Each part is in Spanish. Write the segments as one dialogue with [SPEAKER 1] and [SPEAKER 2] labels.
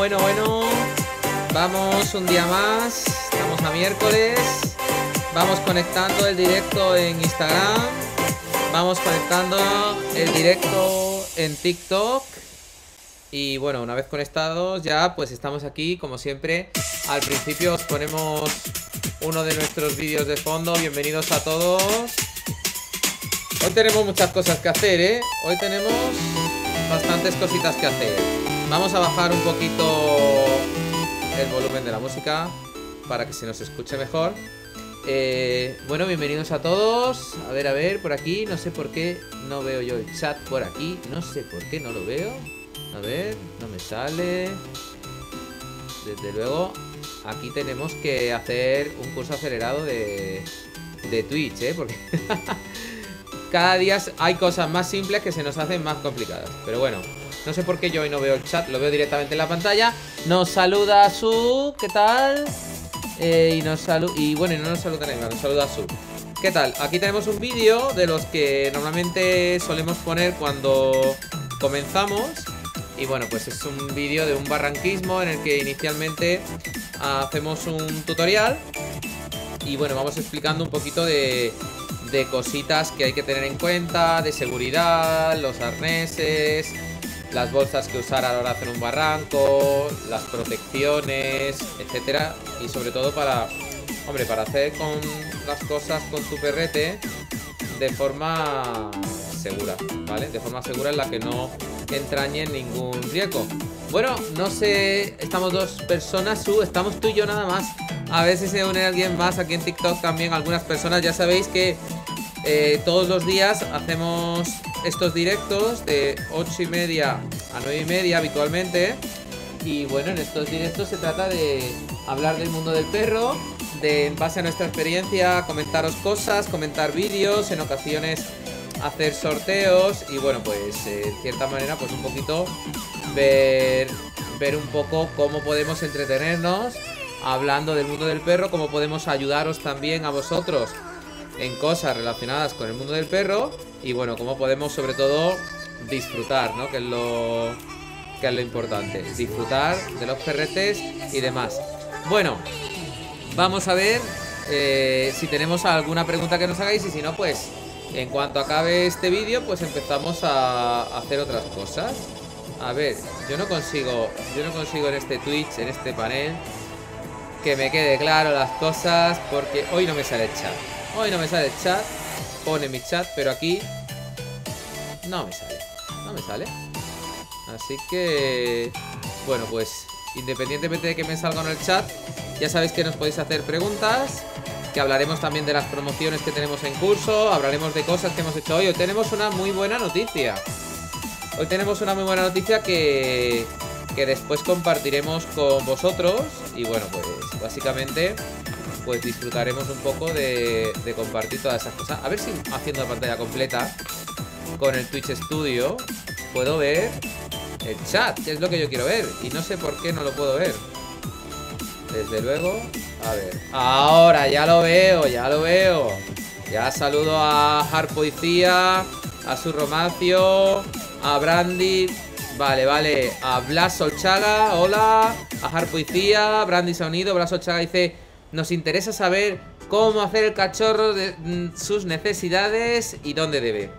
[SPEAKER 1] Bueno, bueno. Vamos un día más. Estamos a miércoles. Vamos conectando el directo en Instagram. Vamos conectando el directo en TikTok. Y bueno, una vez conectados ya, pues estamos aquí, como siempre. Al principio os ponemos uno de nuestros vídeos de fondo. Bienvenidos a todos. Hoy tenemos muchas cosas que hacer, ¿eh? Hoy tenemos bastantes cositas que hacer. Vamos a bajar un poquito el volumen de la música para que se nos escuche mejor. Eh, bueno, bienvenidos a todos. A ver, a ver, por aquí. No sé por qué no veo yo el chat por aquí. No sé por qué no lo veo. A ver, no me sale. Desde luego, aquí tenemos que hacer un curso acelerado de, de Twitch, ¿eh? Porque cada día hay cosas más simples que se nos hacen más complicadas. Pero bueno, no sé por qué yo hoy no veo el chat, lo veo directamente en la pantalla. Nos saluda Su, ¿qué tal? Eh, y nos saluda, y bueno, y no nos saluda nadie, nos saluda Su. ¿Qué tal? Aquí tenemos un vídeo de los que normalmente solemos poner cuando comenzamos. Y bueno, pues es un vídeo de un barranquismo en el que inicialmente hacemos un tutorial. Y bueno, vamos explicando un poquito de, de cositas que hay que tener en cuenta, de seguridad, los arneses, las bolsas que usar a la hora de hacer un barranco, las protecciones, etcétera, y sobre todo para, hombre, para hacer con las cosas con tu perrete de forma segura, ¿vale? De forma segura en la que no entrañe ningún riesgo. Bueno, no sé, estamos dos personas, Su, estamos tú y yo nada más. A ver si se une alguien más aquí en TikTok también, algunas personas. Ya sabéis que eh, todos los días hacemos estos directos de 8 y media a 9 y media habitualmente. Y bueno, en estos directos se trata de hablar del mundo del perro, de en base a nuestra experiencia comentaros cosas, comentar vídeos, en ocasiones hacer sorteos y bueno, pues eh, de cierta manera pues un poquito ver, ver un poco cómo podemos entretenernos hablando del mundo del perro, cómo podemos ayudaros también a vosotros en cosas relacionadas con el mundo del perro y bueno, cómo podemos sobre todo disfrutar, ¿no? Que es lo que es lo importante, disfrutar de los perretes y demás. Bueno, vamos a ver eh, si tenemos alguna pregunta que nos hagáis y si no, pues en cuanto acabe este vídeo, pues empezamos a hacer otras cosas. A ver, yo no consigo, yo no consigo en este Twitch, en este panel, que me quede claro las cosas porque hoy no me sale el chat. Hoy no me sale el chat. Pone mi chat, pero aquí no me sale. No me sale. Así que... Bueno, pues independientemente de que me salga en el chat, ya sabéis que nos podéis hacer preguntas. Que hablaremos también de las promociones que tenemos en curso. Hablaremos de cosas que hemos hecho hoy. Hoy tenemos una muy buena noticia. Hoy tenemos una muy buena noticia que, que después compartiremos con vosotros. Y bueno, pues básicamente pues disfrutaremos un poco de, compartir todas esas cosas. A ver si haciendo la pantalla completa con el Twitch Studio puedo ver el chat, que es lo que yo quiero ver. Y no sé por qué no lo puedo ver. Desde luego, a ver. Ahora ya lo veo, ya lo veo. Ya saludo a Harpoicía, a su Romacio, a Brandy. Vale, vale. A Blas Olchaga, hola. A Harpoicía, Brandy se ha unido. Blas Olchaga dice: Nos interesa saber cómo hacer el cachorro de mm, sus necesidades y dónde debe.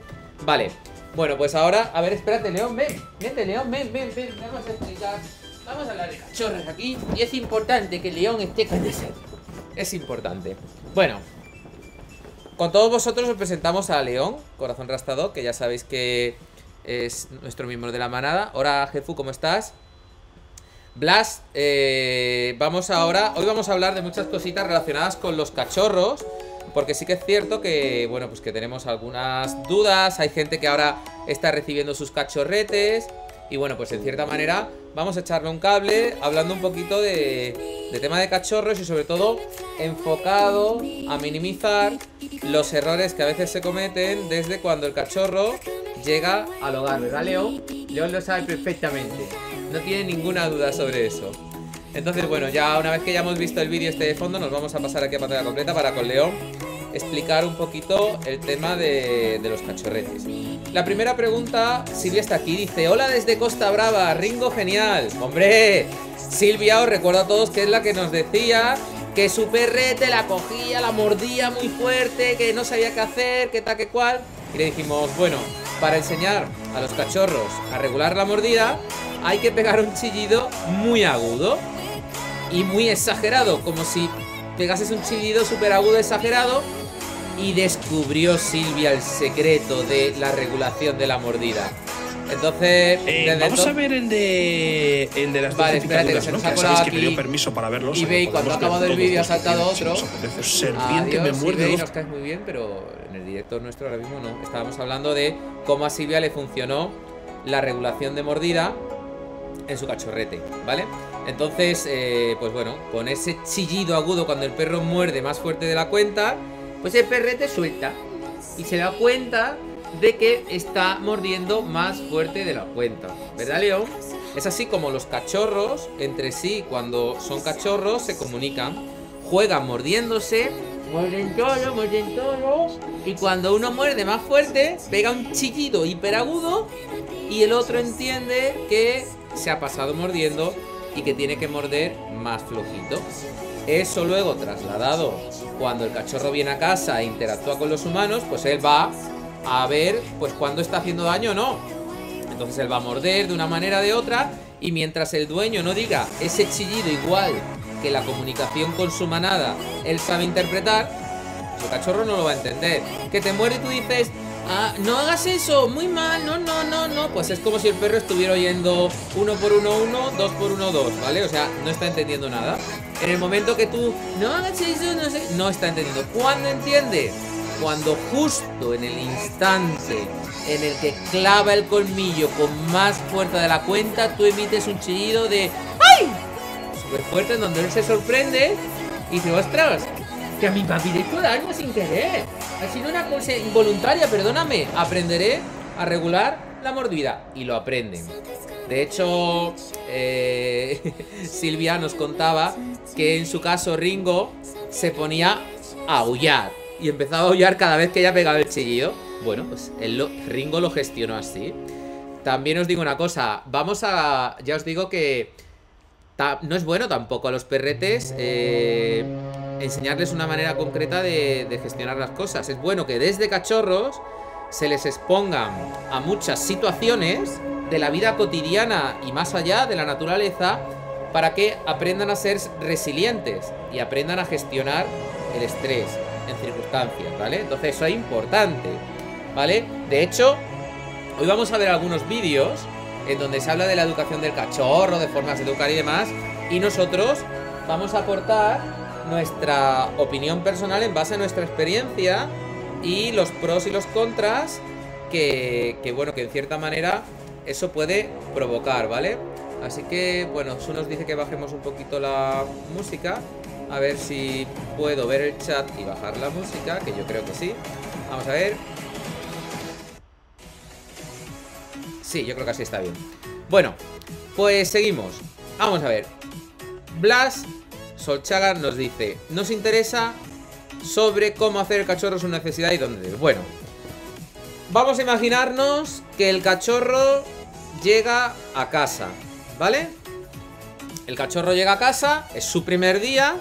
[SPEAKER 1] Vale. Bueno, pues ahora, a ver, espérate, León, ven. Vente, León, ven, ven, ven. Vamos a explicar. Vamos a hablar de cachorros aquí. Y es importante que León esté con ese. Es importante. Bueno. Con todos vosotros os presentamos a León, corazón rastado, que ya sabéis que es nuestro miembro de la manada. Hola, Jefu, ¿cómo estás? Blas, eh, vamos ahora, hoy vamos a hablar de muchas cositas relacionadas con los cachorros porque sí que es cierto que, bueno, pues que tenemos algunas dudas. Hay gente que ahora está recibiendo sus cachorretes Y bueno, pues en cierta manera vamos a echarle un cable Hablando un poquito de, de tema de cachorros y sobre todo enfocado a minimizar los errores que a veces se cometen Desde cuando el cachorro llega al hogar, ¿verdad León? León lo sabe perfectamente No tiene ninguna duda sobre eso entonces, bueno, ya una vez que ya hemos visto el vídeo este de fondo, nos vamos a pasar aquí a pantalla completa para con León explicar un poquito el tema de, los cachorretes. La primera pregunta, Silvia está aquí, dice, hola desde Costa Brava, Ringo genial. Hombre, Silvia, os recuerdo a todos que es la que nos decía que su perrete la cogía, la mordía muy fuerte, que no sabía qué hacer, que tal, que cual. Y le dijimos, bueno, para enseñar a los cachorros a regular la mordida, hay que pegar un chillido muy agudo y muy exagerado, como si pegases un chillido súper agudo exagerado y descubrió Silvia el secreto de la regulación de la mordida. Entonces,
[SPEAKER 2] eh, vamos a ver el de el de las
[SPEAKER 1] Vale, espérate, que se nos ha colado aquí.
[SPEAKER 2] que pidió permiso para verlos.
[SPEAKER 1] Y veis, cuando ha acabado el vídeo ha saltado otro.
[SPEAKER 2] Serpiente me muerde.
[SPEAKER 1] nos caes muy bien, pero en el directo nuestro ahora mismo no. Estábamos hablando de cómo a Silvia le funcionó la regulación de mordida en su cachorrete, ¿vale? Entonces, eh, pues bueno, con ese chillido agudo cuando el perro muerde más fuerte de la cuenta, pues el perrete suelta y se da cuenta de que está mordiendo más fuerte de la cuenta. ¿Verdad, León? Es así como los cachorros entre sí, cuando son cachorros, se comunican, juegan mordiéndose, muerden todo, muerden todo, y cuando uno muerde más fuerte, pega un chillido hiperagudo y el otro entiende que se ha pasado mordiendo y que tiene que morder más flojito. Eso luego trasladado cuando el cachorro viene a casa e interactúa con los humanos, pues él va a ver pues cuando está haciendo daño o no. Entonces él va a morder de una manera o de otra y mientras el dueño no diga ese chillido igual que la comunicación con su manada él sabe interpretar, el cachorro no lo va a entender. Que te muere y tú dices, ah, no hagas eso, muy mal, no, no, no, no. Pues es como si el perro estuviera oyendo uno por uno, uno, dos por uno, dos, ¿vale? O sea, no está entendiendo nada. En el momento que tú no hagas eso, no sé, no está entendiendo. ¿Cuándo entiende? Cuando justo en el instante en el que clava el colmillo con más fuerza de la cuenta, tú emites un chillido de ¡Ay! Súper fuerte en donde él se sorprende y dice, ostras, que a mi papi le hecho daño sin querer. Ha sido una cosa involuntaria, perdóname. Aprenderé a regular la mordida. Y lo aprenden. De hecho, eh, Silvia nos contaba que en su caso Ringo se ponía a aullar. Y empezaba a aullar cada vez que ella pegaba el chillido. Bueno, pues el Ringo lo gestionó así. También os digo una cosa. Vamos a... Ya os digo que... No es bueno tampoco a los perretes eh, enseñarles una manera concreta de, de gestionar las cosas. Es bueno que desde cachorros se les expongan a muchas situaciones de la vida cotidiana y más allá de la naturaleza para que aprendan a ser resilientes y aprendan a gestionar el estrés en circunstancias, ¿vale? Entonces eso es importante, ¿vale? De hecho, hoy vamos a ver algunos vídeos en donde se habla de la educación del cachorro, de formas de educar y demás, y nosotros vamos a aportar nuestra opinión personal en base a nuestra experiencia y los pros y los contras que, que bueno, que en cierta manera eso puede provocar, ¿vale? Así que, bueno, Su nos dice que bajemos un poquito la música. A ver si puedo ver el chat y bajar la música, que yo creo que sí. Vamos a ver. Sí, yo creo que así está bien. Bueno, pues seguimos. Vamos a ver. Blas Solchaga nos dice, nos interesa sobre cómo hacer el cachorro su necesidad y dónde. Bueno, vamos a imaginarnos que el cachorro llega a casa, ¿vale? El cachorro llega a casa, es su primer día.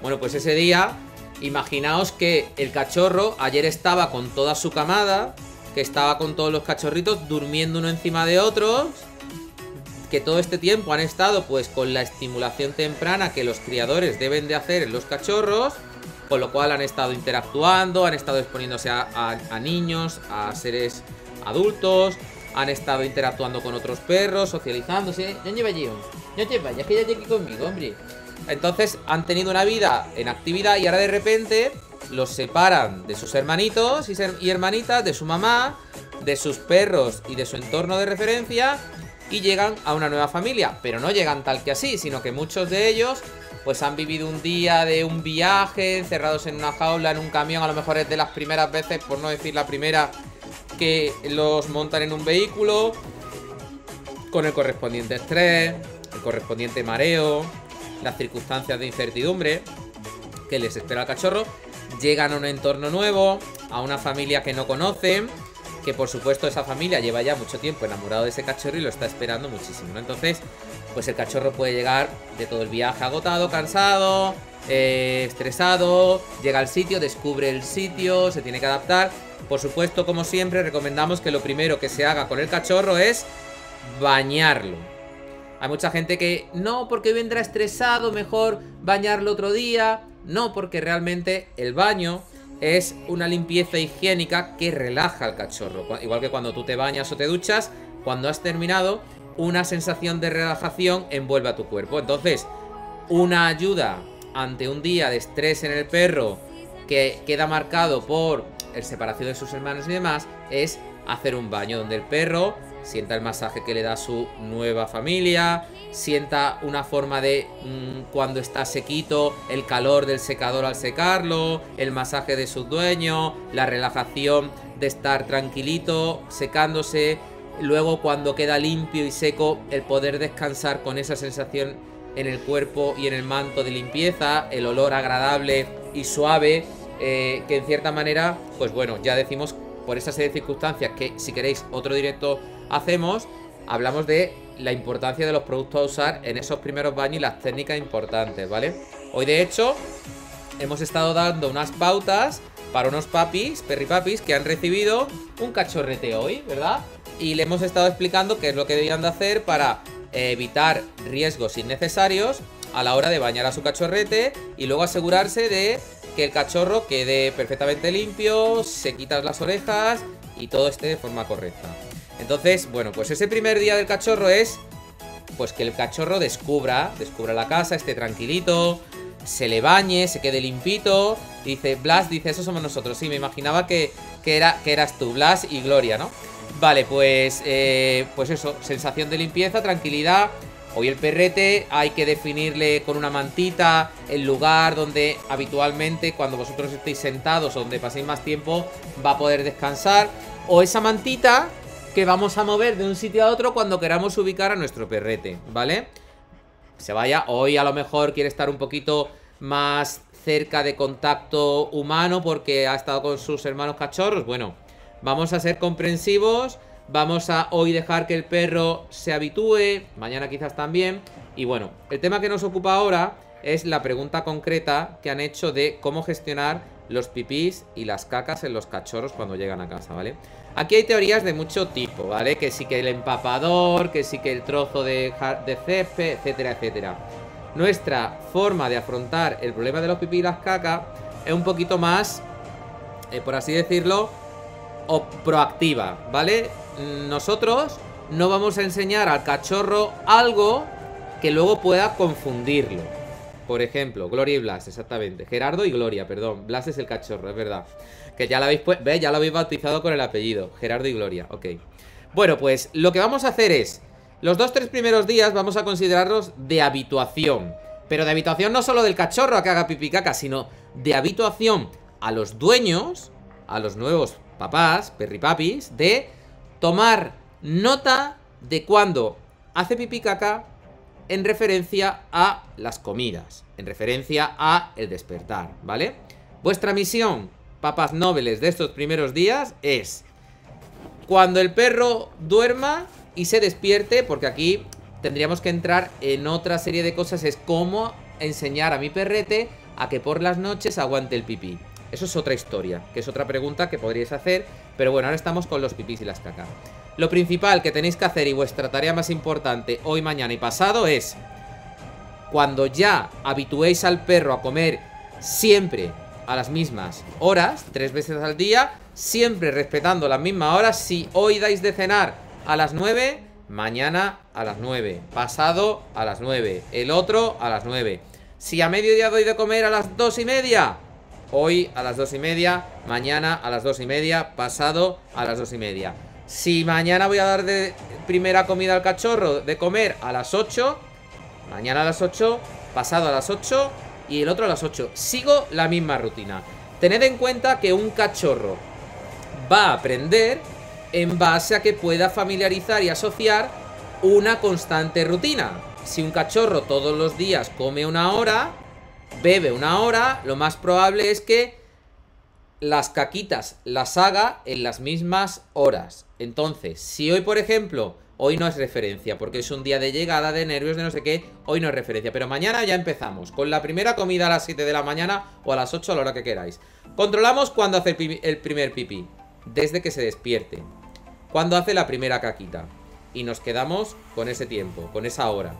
[SPEAKER 1] Bueno, pues ese día, imaginaos que el cachorro ayer estaba con toda su camada, que estaba con todos los cachorritos durmiendo uno encima de otros, que todo este tiempo han estado pues con la estimulación temprana que los criadores deben de hacer en los cachorros, con lo cual han estado interactuando, han estado exponiéndose a, niños, a seres adultos, han estado interactuando con otros perros, socializándose. No lleva allí, no te vayas, quédate aquí conmigo, hombre. Entonces han tenido una vida en actividad y ahora de repente los separan de sus hermanitos y hermanitas, de su mamá, de sus perros y de su entorno de referencia y llegan a una nueva familia. Pero no llegan tal que así, sino que muchos de ellos pues han vivido un día de un viaje, encerrados en una jaula, en un camión, a lo mejor es de las primeras veces, por no decir la primera, que los montan en un vehículo con el correspondiente estrés, el correspondiente mareo, las circunstancias de incertidumbre que les espera al cachorro. Llegan a un entorno nuevo, a una familia que no conocen, que por supuesto esa familia lleva ya mucho tiempo enamorado de ese cachorro y lo está esperando muchísimo. Entonces, pues el cachorro puede llegar de todo el viaje agotado, cansado, eh, estresado, llega al sitio, descubre el sitio, se tiene que adaptar. Por supuesto, como siempre, recomendamos que lo primero que se haga con el cachorro es bañarlo. Hay mucha gente que no, porque vendrá estresado, mejor bañarlo otro día. No, porque realmente el baño es una limpieza higiénica que relaja al cachorro. Igual que cuando tú te bañas o te duchas, cuando has terminado, una sensación de relajación envuelve a tu cuerpo. Entonces, una ayuda ante un día de estrés en el perro que queda marcado por el separación de sus hermanos y demás, es hacer un baño donde el perro sienta el masaje que le da su nueva familia, sienta una forma de mm, cuando está sequito, el calor del secador al secarlo, el masaje de su dueño, la relajación de estar tranquilito, secándose, luego cuando queda limpio y seco, el poder descansar con esa sensación en el cuerpo y en el manto de limpieza, el olor agradable y suave, eh, que en cierta manera, pues bueno, ya decimos por esa serie de circunstancias que si queréis otro directo hacemos, hablamos de la importancia de los productos a usar en esos primeros baños y las técnicas importantes, ¿vale? Hoy de hecho hemos estado dando unas pautas para unos papis, perripapis, que han recibido un cachorrete hoy, ¿verdad? Y le hemos estado explicando qué es lo que debían de hacer para evitar riesgos innecesarios a la hora de bañar a su cachorrete y luego asegurarse de que el cachorro quede perfectamente limpio, se quitas las orejas y todo esté de forma correcta. Entonces, bueno, pues ese primer día del cachorro es pues que el cachorro descubra, descubra la casa, esté tranquilito, se le bañe, se quede limpito. Dice, Blas, dice, eso somos nosotros. Sí, me imaginaba que, era, que eras tú, Blas y Gloria, ¿no? Vale, pues, eh, pues eso, sensación de limpieza, tranquilidad. Hoy el perrete hay que definirle con una mantita el lugar donde habitualmente cuando vosotros estéis sentados o donde paséis más tiempo va a poder descansar. O esa mantita que vamos a mover de un sitio a otro cuando queramos ubicar a nuestro perrete, ¿vale? Se vaya, hoy a lo mejor quiere estar un poquito más cerca de contacto humano porque ha estado con sus hermanos cachorros, bueno, vamos a ser comprensivos, vamos a hoy dejar que el perro se habitúe, mañana quizás también, y bueno, el tema que nos ocupa ahora es la pregunta concreta que han hecho de cómo gestionar los pipís y las cacas en los cachorros cuando llegan a casa, ¿vale? Aquí hay teorías de mucho tipo, ¿vale? Que sí que el empapador, que sí que el trozo de, de césped, etcétera, etcétera. Nuestra forma de afrontar el problema de los pipí y las cacas es un poquito más, eh, por así decirlo, o proactiva, ¿vale? Nosotros no vamos a enseñar al cachorro algo que luego pueda confundirlo. Por ejemplo, Gloria y Blas, exactamente. Gerardo y Gloria, perdón. Blas es el cachorro, es verdad. Que ya lo habéis, pues, Ya lo habéis bautizado con el apellido. Gerardo y Gloria, ok. Bueno, pues lo que vamos a hacer es... Los dos, tres primeros días vamos a considerarlos de habituación. Pero de habituación no solo del cachorro a que haga pipí caca, sino de habituación a los dueños, a los nuevos papás, perripapis, de tomar nota de cuando hace pipí caca en referencia a las comidas, en referencia a el despertar, ¿vale? Vuestra misión, papas nobles de estos primeros días, es cuando el perro duerma y se despierte, porque aquí tendríamos que entrar en otra serie de cosas, es cómo enseñar a mi perrete a que por las noches aguante el pipí. Eso es otra historia, que es otra pregunta que podríais hacer, pero bueno, ahora estamos con los pipís y las cacas. Lo principal que tenéis que hacer y vuestra tarea más importante hoy, mañana y pasado es cuando ya habituéis al perro a comer siempre a las mismas horas, tres veces al día, siempre respetando las mismas horas. Si hoy dais de cenar a las 9, mañana a las 9, pasado a las 9, el otro a las 9. Si a mediodía doy de comer a las dos y media, hoy a las dos y media, mañana a las dos y media, pasado a las dos y media. Si mañana voy a dar de primera comida al cachorro de comer a las 8, mañana a las 8, pasado a las 8 y el otro a las 8. Sigo la misma rutina. Tened en cuenta que un cachorro va a aprender en base a que pueda familiarizar y asociar una constante rutina. Si un cachorro todos los días come una hora, bebe una hora, lo más probable es que las caquitas las haga en las mismas horas. Entonces, si hoy, por ejemplo, hoy no es referencia, porque es un día de llegada, de nervios, de no sé qué, hoy no es referencia. Pero mañana ya empezamos, con la primera comida a las 7 de la mañana o a las 8 a la hora que queráis. Controlamos cuando hace el, primer pipí, desde que se despierte. Cuando hace la primera caquita. Y nos quedamos con ese tiempo, con esa hora.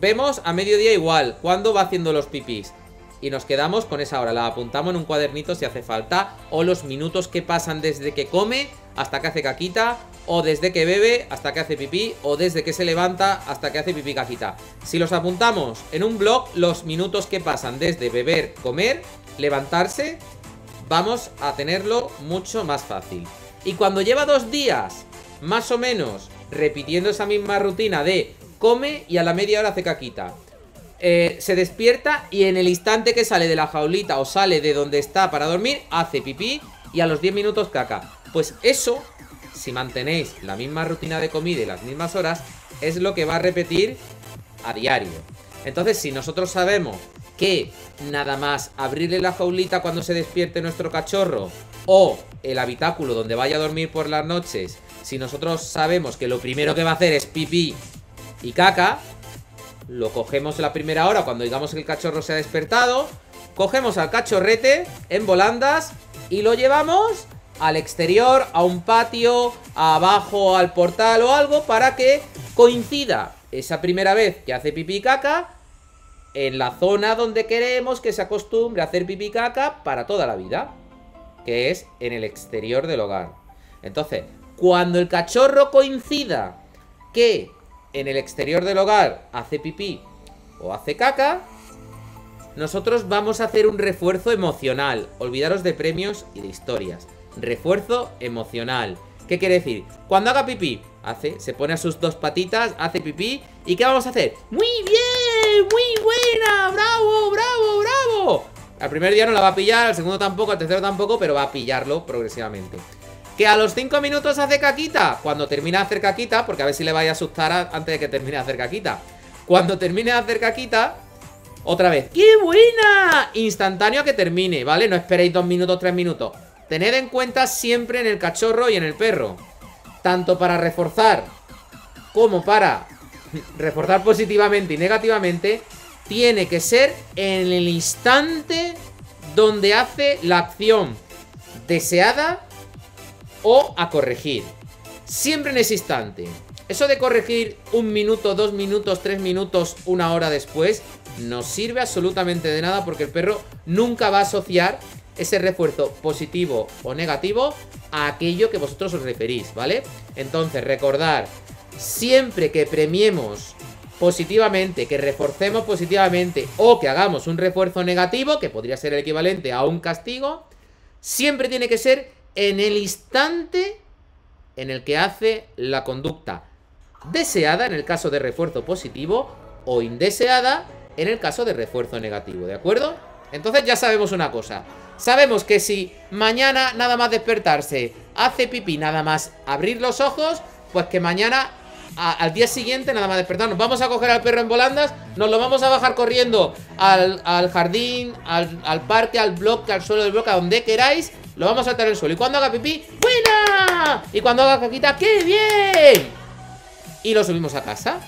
[SPEAKER 1] Vemos a mediodía igual, cuando va haciendo los pipís y nos quedamos con esa hora. La apuntamos en un cuadernito si hace falta. O los minutos que pasan desde que come hasta que hace caquita. O desde que bebe hasta que hace pipí. O desde que se levanta hasta que hace pipí caquita. Si los apuntamos en un blog, los minutos que pasan desde beber, comer, levantarse, vamos a tenerlo mucho más fácil. Y cuando lleva dos días, más o menos, repitiendo esa misma rutina de come y a la media hora hace caquita eh, se despierta y en el instante que sale de la jaulita o sale de donde está para dormir, hace pipí y a los 10 minutos caca. Pues eso, si mantenéis la misma rutina de comida y las mismas horas, es lo que va a repetir a diario. Entonces, si nosotros sabemos que nada más abrirle la jaulita cuando se despierte nuestro cachorro o el habitáculo donde vaya a dormir por las noches, si nosotros sabemos que lo primero que va a hacer es pipí y caca, lo cogemos la primera hora cuando digamos que el cachorro se ha despertado. Cogemos al cachorrete en volandas y lo llevamos al exterior, a un patio, abajo al portal o algo para que coincida esa primera vez que hace pipí caca en la zona donde queremos que se acostumbre a hacer pipí caca para toda la vida, que es en el exterior del hogar. Entonces, cuando el cachorro coincida que en el exterior del hogar hace pipí o hace caca, nosotros vamos a hacer un refuerzo emocional. Olvidaros de premios y de historias. Refuerzo emocional. ¿Qué quiere decir? Cuando haga pipí, hace, se pone a sus dos patitas, hace pipí. ¿Y qué vamos a hacer? ¡Muy bien! ¡Muy buena! ¡Bravo, bravo, bravo! Al primer día no la va a pillar, al segundo tampoco, al tercero tampoco, pero va a pillarlo progresivamente. Que a los 5 minutos hace caquita. Cuando termina de hacer caquita, porque a ver si le vaya a asustar antes de que termine de hacer caquita. Cuando termine de hacer caquita, otra vez. ¡Qué buena! Instantáneo que termine, ¿vale? No esperéis 2 minutos, 3 minutos. Tened en cuenta siempre en el cachorro y en el perro. Tanto para reforzar como para reforzar positivamente y negativamente, tiene que ser en el instante donde hace la acción deseada o a corregir. Siempre en ese instante. Eso de corregir un minuto, dos minutos, tres minutos, una hora después, no sirve absolutamente de nada porque el perro nunca va a asociar ese refuerzo positivo o negativo a aquello que vosotros os referís, ¿vale? Entonces, recordar, siempre que premiemos positivamente, que reforcemos positivamente o que hagamos un refuerzo negativo, que podría ser el equivalente a un castigo, siempre tiene que ser en el instante en el que hace la conducta deseada en el caso de refuerzo positivo o indeseada en el caso de refuerzo negativo, ¿de acuerdo? Entonces ya sabemos una cosa. Sabemos que si mañana nada más despertarse hace pipí, nada más abrir los ojos, pues que mañana al día siguiente, nada más despertarnos, vamos a coger al perro en volandas, nos lo vamos a bajar corriendo al, jardín, al, al, parque, al bloque, al suelo del bloque, a donde queráis, lo vamos a saltar el suelo. Y cuando haga pipí, ¡buena! Y cuando haga caquita, ¡qué bien! Y lo subimos a casa.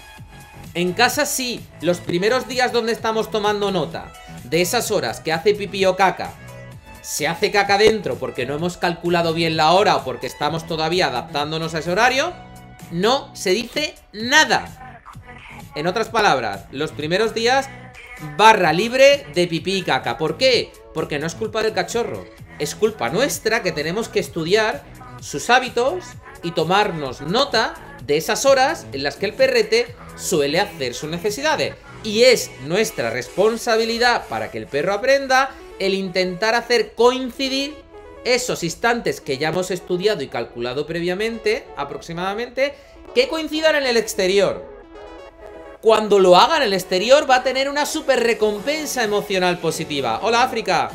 [SPEAKER 1] En casa sí, los primeros días donde estamos tomando nota de esas horas que hace pipí o caca, se hace caca dentro porque no hemos calculado bien la hora o porque estamos todavía adaptándonos a ese horario, no se dice nada. En otras palabras, los primeros días barra libre de pipí y caca. ¿Por qué? Porque no es culpa del cachorro. Es culpa nuestra que tenemos que estudiar sus hábitos y tomarnos nota de esas horas en las que el perrete suele hacer sus necesidades. Y es nuestra responsabilidad para que el perro aprenda el intentar hacer coincidir esos instantes que ya hemos estudiado y calculado previamente, aproximadamente, que coincidan en el exterior. Cuando lo haga en el exterior va a tener una super recompensa emocional positiva. Hola África.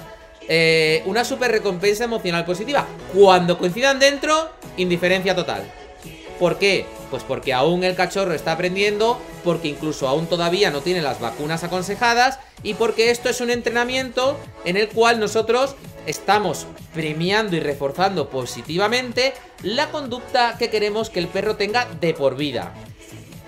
[SPEAKER 1] Eh, una super recompensa emocional positiva. Cuando coincidan dentro, indiferencia total. ¿Por qué? Pues porque aún el cachorro está aprendiendo, porque incluso aún todavía no tiene las vacunas aconsejadas y porque esto es un entrenamiento en el cual nosotros estamos premiando y reforzando positivamente la conducta que queremos que el perro tenga de por vida.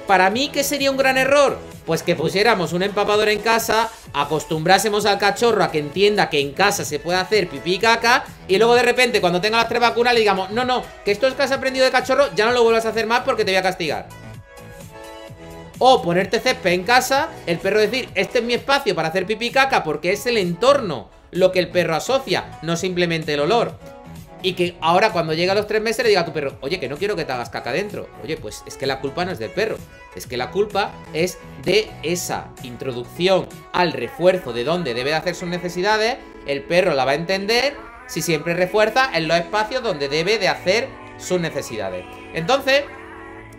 [SPEAKER 1] Para mí, ¿qué sería un gran error? Pues que pusiéramos un empapador en casa, acostumbrásemos al cachorro a que entienda que en casa se puede hacer pipí y caca, y luego de repente, cuando tenga las tres vacunas, le digamos, no, no, que esto es que has aprendido de cachorro, ya no lo vuelvas a hacer más porque te voy a castigar. O ponerte césped en casa, el perro decir, este es mi espacio para hacer pipí caca porque es el entorno lo que el perro asocia, no simplemente el olor. Y que ahora cuando llega a los tres meses le diga a tu perro, oye, que no quiero que te hagas caca dentro. Oye, pues es que la culpa no es del perro. Es que la culpa es de esa introducción al refuerzo de dónde debe de hacer sus necesidades. El perro la va a entender si siempre refuerza en los espacios donde debe de hacer sus necesidades. Entonces,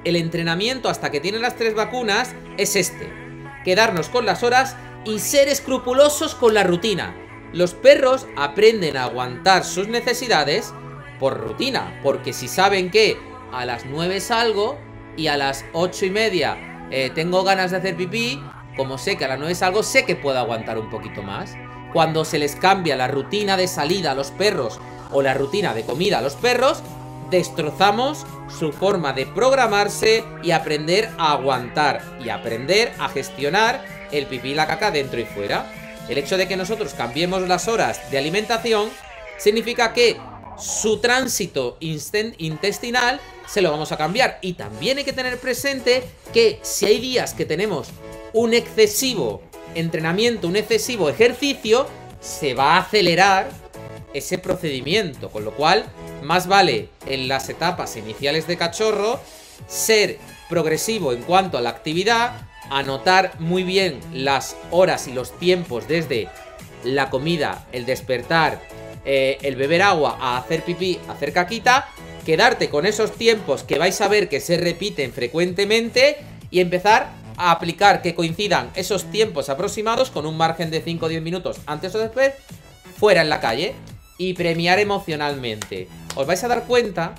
[SPEAKER 1] el entrenamiento hasta que tiene las tres vacunas es este. Quedarnos con las horas y ser escrupulosos con la rutina. Los perros aprenden a aguantar sus necesidades por rutina, porque si saben que a las 9 salgo y a las 8 y media eh, tengo ganas de hacer pipí, como sé que a las 9 salgo, sé que puedo aguantar un poquito más. Cuando se les cambia la rutina de salida a los perros o la rutina de comida a los perros, destrozamos su forma de programarse y aprender a aguantar y aprender a gestionar el pipí y la caca dentro y fuera. El hecho de que nosotros cambiemos las horas de alimentación significa que su tránsito intestinal se lo vamos a cambiar. Y también hay que tener presente que si hay días que tenemos un excesivo entrenamiento, un excesivo ejercicio, se va a acelerar ese procedimiento. Con lo cual, más vale en las etapas iniciales de cachorro ser progresivo en cuanto a la actividad anotar muy bien las horas y los tiempos desde la comida, el despertar, eh, el beber agua, a hacer pipí, hacer caquita, quedarte con esos tiempos que vais a ver que se repiten frecuentemente y empezar a aplicar que coincidan esos tiempos aproximados con un margen de 5 o 10 minutos antes o después, fuera en la calle y premiar emocionalmente. Os vais a dar cuenta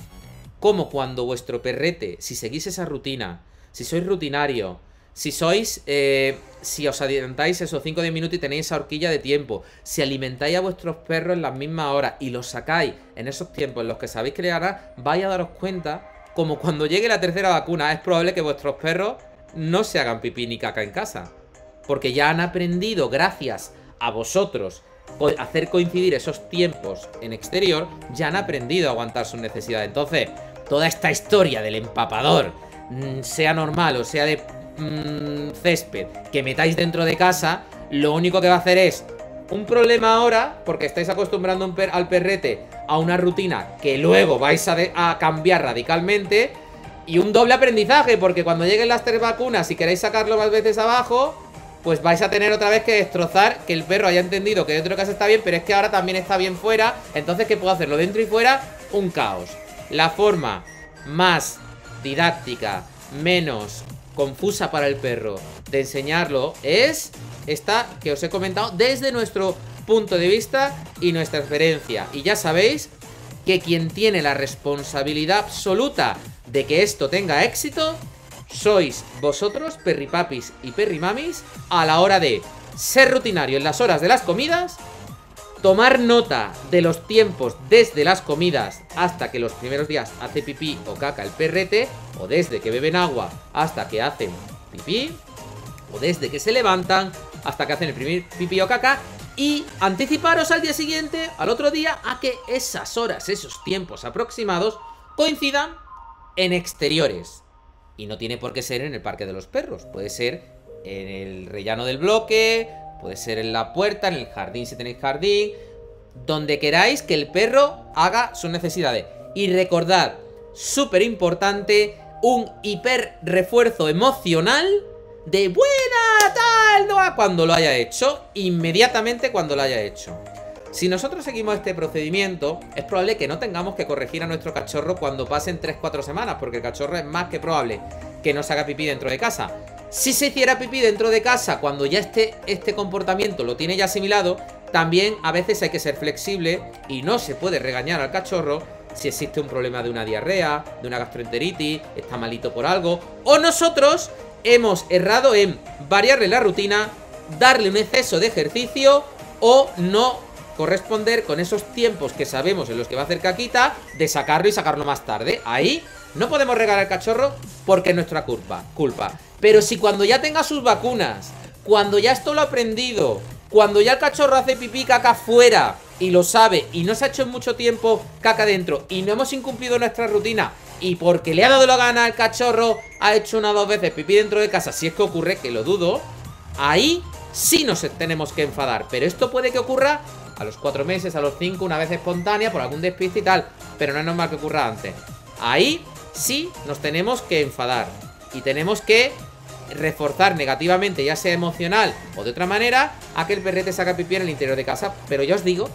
[SPEAKER 1] como cuando vuestro perrete, si seguís esa rutina, si sois rutinario, si sois, eh, si os adelantáis esos 5 o 10 minutos y tenéis esa horquilla de tiempo, si alimentáis a vuestros perros en las mismas horas y los sacáis en esos tiempos en los que sabéis que le hará, vais a daros cuenta como cuando llegue la tercera vacuna es probable que vuestros perros no se hagan pipí ni caca en casa. Porque ya han aprendido, gracias a vosotros, hacer coincidir esos tiempos en exterior, ya han aprendido a aguantar sus necesidades. Entonces, toda esta historia del empapador, mm, sea normal o sea de Mm, césped que metáis dentro de casa, lo único que va a hacer es un problema ahora, porque estáis acostumbrando al perrete a una rutina que luego vais a, cambiar radicalmente, y un doble aprendizaje, porque cuando lleguen las tres vacunas y queréis sacarlo más veces abajo, pues vais a tener otra vez que destrozar que el perro haya entendido que dentro de casa está bien, pero es que ahora también está bien fuera, entonces ¿qué puedo hacerlo? Dentro y fuera, un caos. La forma más didáctica, menos confusa para el perro de enseñarlo es esta que os he comentado desde nuestro punto de vista y nuestra experiencia. Y ya sabéis que quien tiene la responsabilidad absoluta de que esto tenga éxito sois vosotros, perripapis y perrimamis, a la hora de ser rutinario en las horas de las comidas Tomar nota de los tiempos desde las comidas hasta que los primeros días hace pipí o caca el perrete, o desde que beben agua hasta que hacen pipí, o desde que se levantan hasta que hacen el primer pipí o caca, y anticiparos al día siguiente, al otro día, a que esas horas, esos tiempos aproximados coincidan en exteriores. Y no tiene por qué ser en el parque de los perros, puede ser en el rellano del bloque, Puede ser en la puerta, en el jardín si tenéis jardín. Donde queráis que el perro haga sus necesidades. Y recordad, súper importante, un hiper refuerzo emocional de buena tal, cuando lo haya hecho, inmediatamente cuando lo haya hecho. Si nosotros seguimos este procedimiento, es probable que no tengamos que corregir a nuestro cachorro cuando pasen 3-4 semanas, porque el cachorro es más que probable que no se haga pipí dentro de casa. Si se hiciera pipí dentro de casa cuando ya este, este comportamiento lo tiene ya asimilado, también a veces hay que ser flexible y no se puede regañar al cachorro si existe un problema de una diarrea, de una gastroenteritis, está malito por algo, o nosotros hemos errado en variarle la rutina, darle un exceso de ejercicio o no corresponder con esos tiempos que sabemos en los que va a hacer caquita de sacarlo y sacarlo más tarde. Ahí no podemos regalar el cachorro porque es nuestra culpa, culpa. Pero si cuando ya tenga sus vacunas, cuando ya esto lo ha aprendido, cuando ya el cachorro hace pipí caca fuera y lo sabe y no se ha hecho en mucho tiempo caca dentro y no hemos incumplido nuestra rutina y porque le ha dado la gana al cachorro ha hecho una o dos veces pipí dentro de casa, si es que ocurre, que lo dudo, ahí sí nos tenemos que enfadar. Pero esto puede que ocurra a los cuatro meses, a los cinco, una vez espontánea, por algún despiste y tal. Pero no es normal que ocurra antes. Ahí sí nos tenemos que enfadar. Y tenemos que reforzar negativamente, ya sea emocional o de otra manera, a que el perrete saca pipí en el interior de casa. Pero ya os digo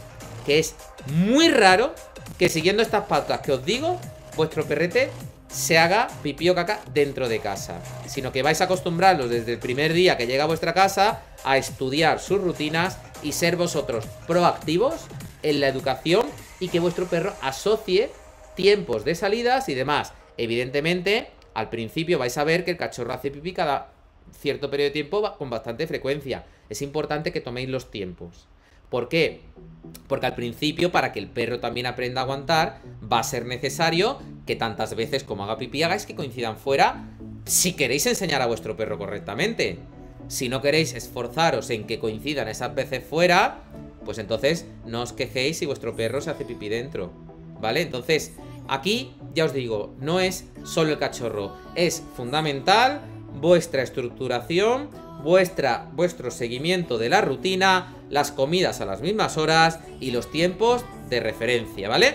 [SPEAKER 1] que es muy raro que siguiendo estas pautas que os digo, vuestro perrete se haga pipí o caca dentro de casa, sino que vais a acostumbrarlos desde el primer día que llega a vuestra casa a estudiar sus rutinas y ser vosotros proactivos en la educación y que vuestro perro asocie tiempos de salidas y demás. Evidentemente, al principio vais a ver que el cachorro hace pipí cada cierto periodo de tiempo con bastante frecuencia. Es importante que toméis los tiempos. ¿Por qué? Porque al principio, para que el perro también aprenda a aguantar, va a ser necesario que tantas veces como haga pipí hagáis que coincidan fuera si queréis enseñar a vuestro perro correctamente. Si no queréis esforzaros en que coincidan esas veces fuera, pues entonces no os quejéis si vuestro perro se hace pipí dentro. ¿Vale? Entonces, aquí ya os digo, no es solo el cachorro, es fundamental vuestra estructuración, vuestra, vuestro seguimiento de la rutina, las comidas a las mismas horas y los tiempos de referencia, ¿vale?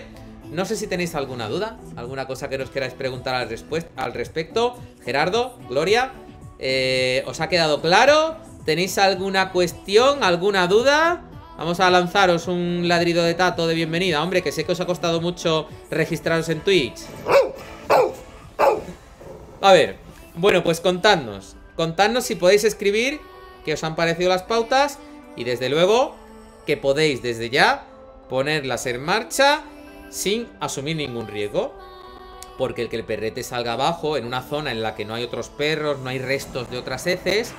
[SPEAKER 1] No sé si tenéis alguna duda, alguna cosa que nos queráis preguntar al, respecto. Gerardo, Gloria, eh, ¿os ha quedado claro? ¿Tenéis alguna cuestión, alguna duda? Vamos a lanzaros un ladrido de tato de bienvenida. Hombre, que sé que os ha costado mucho registraros en Twitch. A ver, bueno, pues contadnos. Contadnos si podéis escribir qué os han parecido las pautas y desde luego que podéis desde ya ponerlas en marcha sin asumir ningún riesgo. Porque el que el perrete salga abajo en una zona en la que no hay otros perros, no hay restos de otras heces,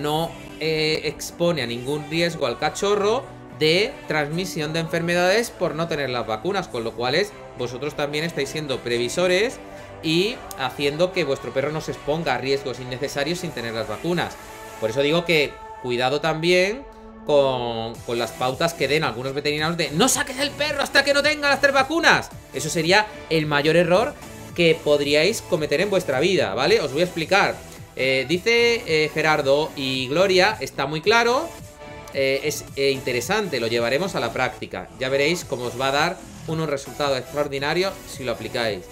[SPEAKER 1] no eh, expone a ningún riesgo al cachorro de transmisión de enfermedades por no tener las vacunas, con lo cual es, vosotros también estáis siendo previsores y haciendo que vuestro perro no se exponga a riesgos innecesarios sin tener las vacunas. Por eso digo que cuidado también con, las pautas que den algunos veterinarios de no saques el perro hasta que no tenga las tres vacunas. Eso sería el mayor error que podríais cometer en vuestra vida, ¿vale? Os voy a explicar. Eh, dice eh, Gerardo y Gloria, está muy claro, eh, es interesante, lo llevaremos a la práctica. Ya veréis cómo os va a dar unos resultados extraordinarios si lo aplicáis.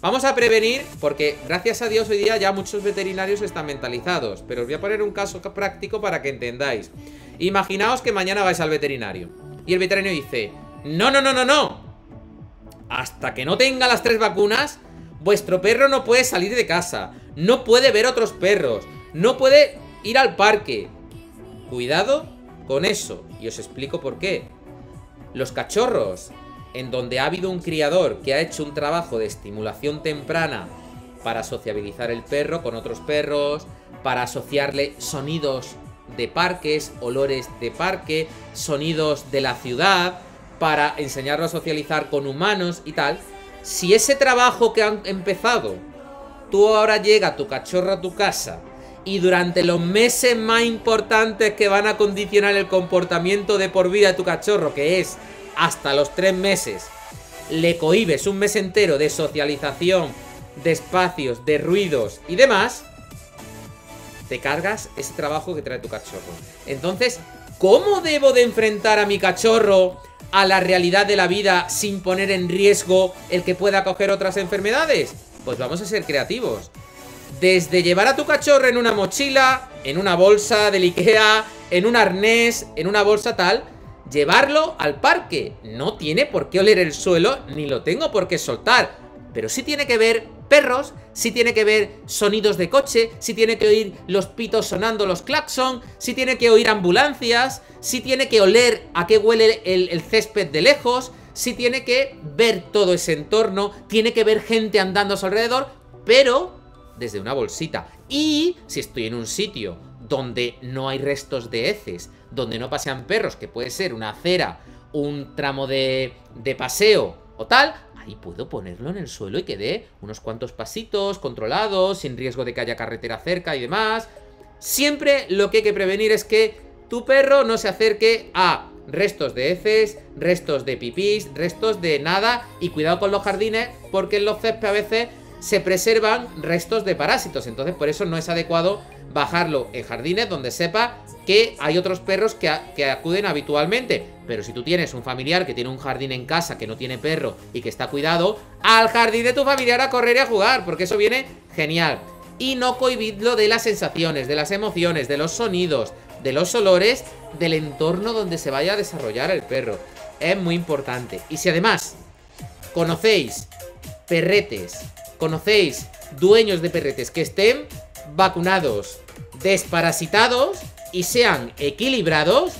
[SPEAKER 1] Vamos a prevenir, porque gracias a Dios hoy día ya muchos veterinarios están mentalizados. Pero os voy a poner un caso práctico para que entendáis. Imaginaos que mañana vais al veterinario. Y el veterinario dice, no, no, no, no, no. Hasta que no tenga las tres vacunas, vuestro perro no puede salir de casa. No puede ver otros perros. No puede ir al parque. Cuidado con eso. Y os explico por qué. Los cachorros en donde ha habido un criador que ha hecho un trabajo de estimulación temprana para sociabilizar el perro con otros perros, para asociarle sonidos de parques, olores de parque, sonidos de la ciudad, para enseñarlo a socializar con humanos y tal. Si ese trabajo que han empezado, tú ahora llega tu cachorro a tu casa y durante los meses más importantes que van a condicionar el comportamiento de por vida de tu cachorro, que es hasta los tres meses, le cohibes un mes entero de socialización, de espacios, de ruidos y demás, te cargas ese trabajo que trae tu cachorro. Entonces, ¿cómo debo de enfrentar a mi cachorro a la realidad de la vida sin poner en riesgo el que pueda coger otras enfermedades? Pues vamos a ser creativos. Desde llevar a tu cachorro en una mochila, en una bolsa de Ikea, en un arnés, en una bolsa tal, llevarlo al parque. No tiene por qué oler el suelo, ni lo tengo por qué soltar. Pero sí tiene que ver perros, sí tiene que ver sonidos de coche, sí tiene que oír los pitos sonando los claxon, sí tiene que oír ambulancias, sí tiene que oler a qué huele el, el césped de lejos, sí tiene que ver todo ese entorno, tiene que ver gente andando a su alrededor, pero desde una bolsita. Y si estoy en un sitio donde no hay restos de heces, donde no pasean perros, que puede ser una acera un tramo de, paseo o tal, ahí puedo ponerlo en el suelo y que dé unos cuantos pasitos controlados, sin riesgo de que haya carretera cerca y demás. Siempre lo que hay que prevenir es que tu perro no se acerque a restos de heces, restos de pipís, restos de nada y cuidado con los jardines porque en los césped a veces se preservan restos de parásitos, entonces por eso no es adecuado bajarlo en jardines donde sepa que hay otros perros que, que, acuden habitualmente. Pero si tú tienes un familiar que tiene un jardín en casa, que no tiene perro y que está cuidado, al jardín de tu familiar a correr y a jugar, porque eso viene genial. Y no cohibidlo de las sensaciones, de las emociones, de los sonidos, de los olores, del entorno donde se vaya a desarrollar el perro. Es muy importante. Y si además conocéis perretes, conocéis dueños de perretes que estén vacunados, desparasitados y sean equilibrados,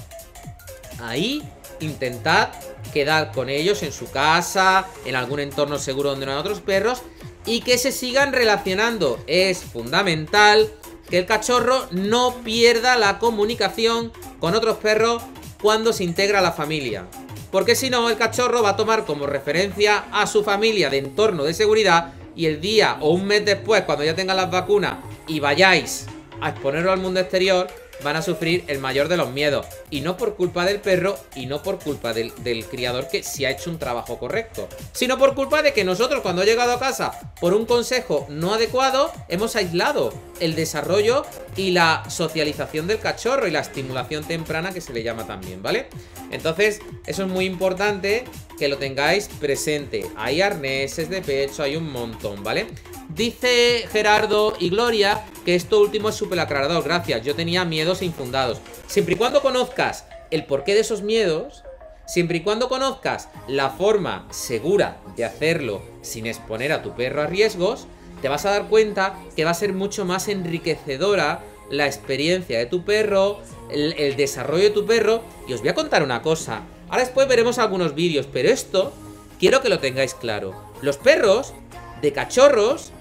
[SPEAKER 1] ahí intentad quedar con ellos en su casa, en algún entorno seguro donde no hay otros perros y que se sigan relacionando. Es fundamental que el cachorro no pierda la comunicación con otros perros cuando se integra a la familia. Porque si no, el cachorro va a tomar como referencia a su familia de entorno de seguridad y el día o un mes después, cuando ya tengan las vacunas y vayáis a exponerlo al mundo exterior, van a sufrir el mayor de los miedos. Y no por culpa del perro y no por culpa del, criador que sí ha hecho un trabajo correcto. Sino por culpa de que nosotros cuando he llegado a casa por un consejo no adecuado, hemos aislado el desarrollo y la socialización del cachorro y la estimulación temprana que se le llama también, ¿vale? Entonces, eso es muy importante que lo tengáis presente. Hay arneses de pecho, hay un montón, ¿vale? Dice Gerardo y Gloria que esto último es súper aclarador, gracias. Yo tenía miedos infundados. Siempre y cuando conozcas el porqué de esos miedos, siempre y cuando conozcas la forma segura de hacerlo sin exponer a tu perro a riesgos, te vas a dar cuenta que va a ser mucho más enriquecedora la experiencia de tu perro, el, el desarrollo de tu perro. Y os voy a contar una cosa. Ahora después veremos algunos vídeos, pero esto quiero que lo tengáis claro. Los perros de cachorros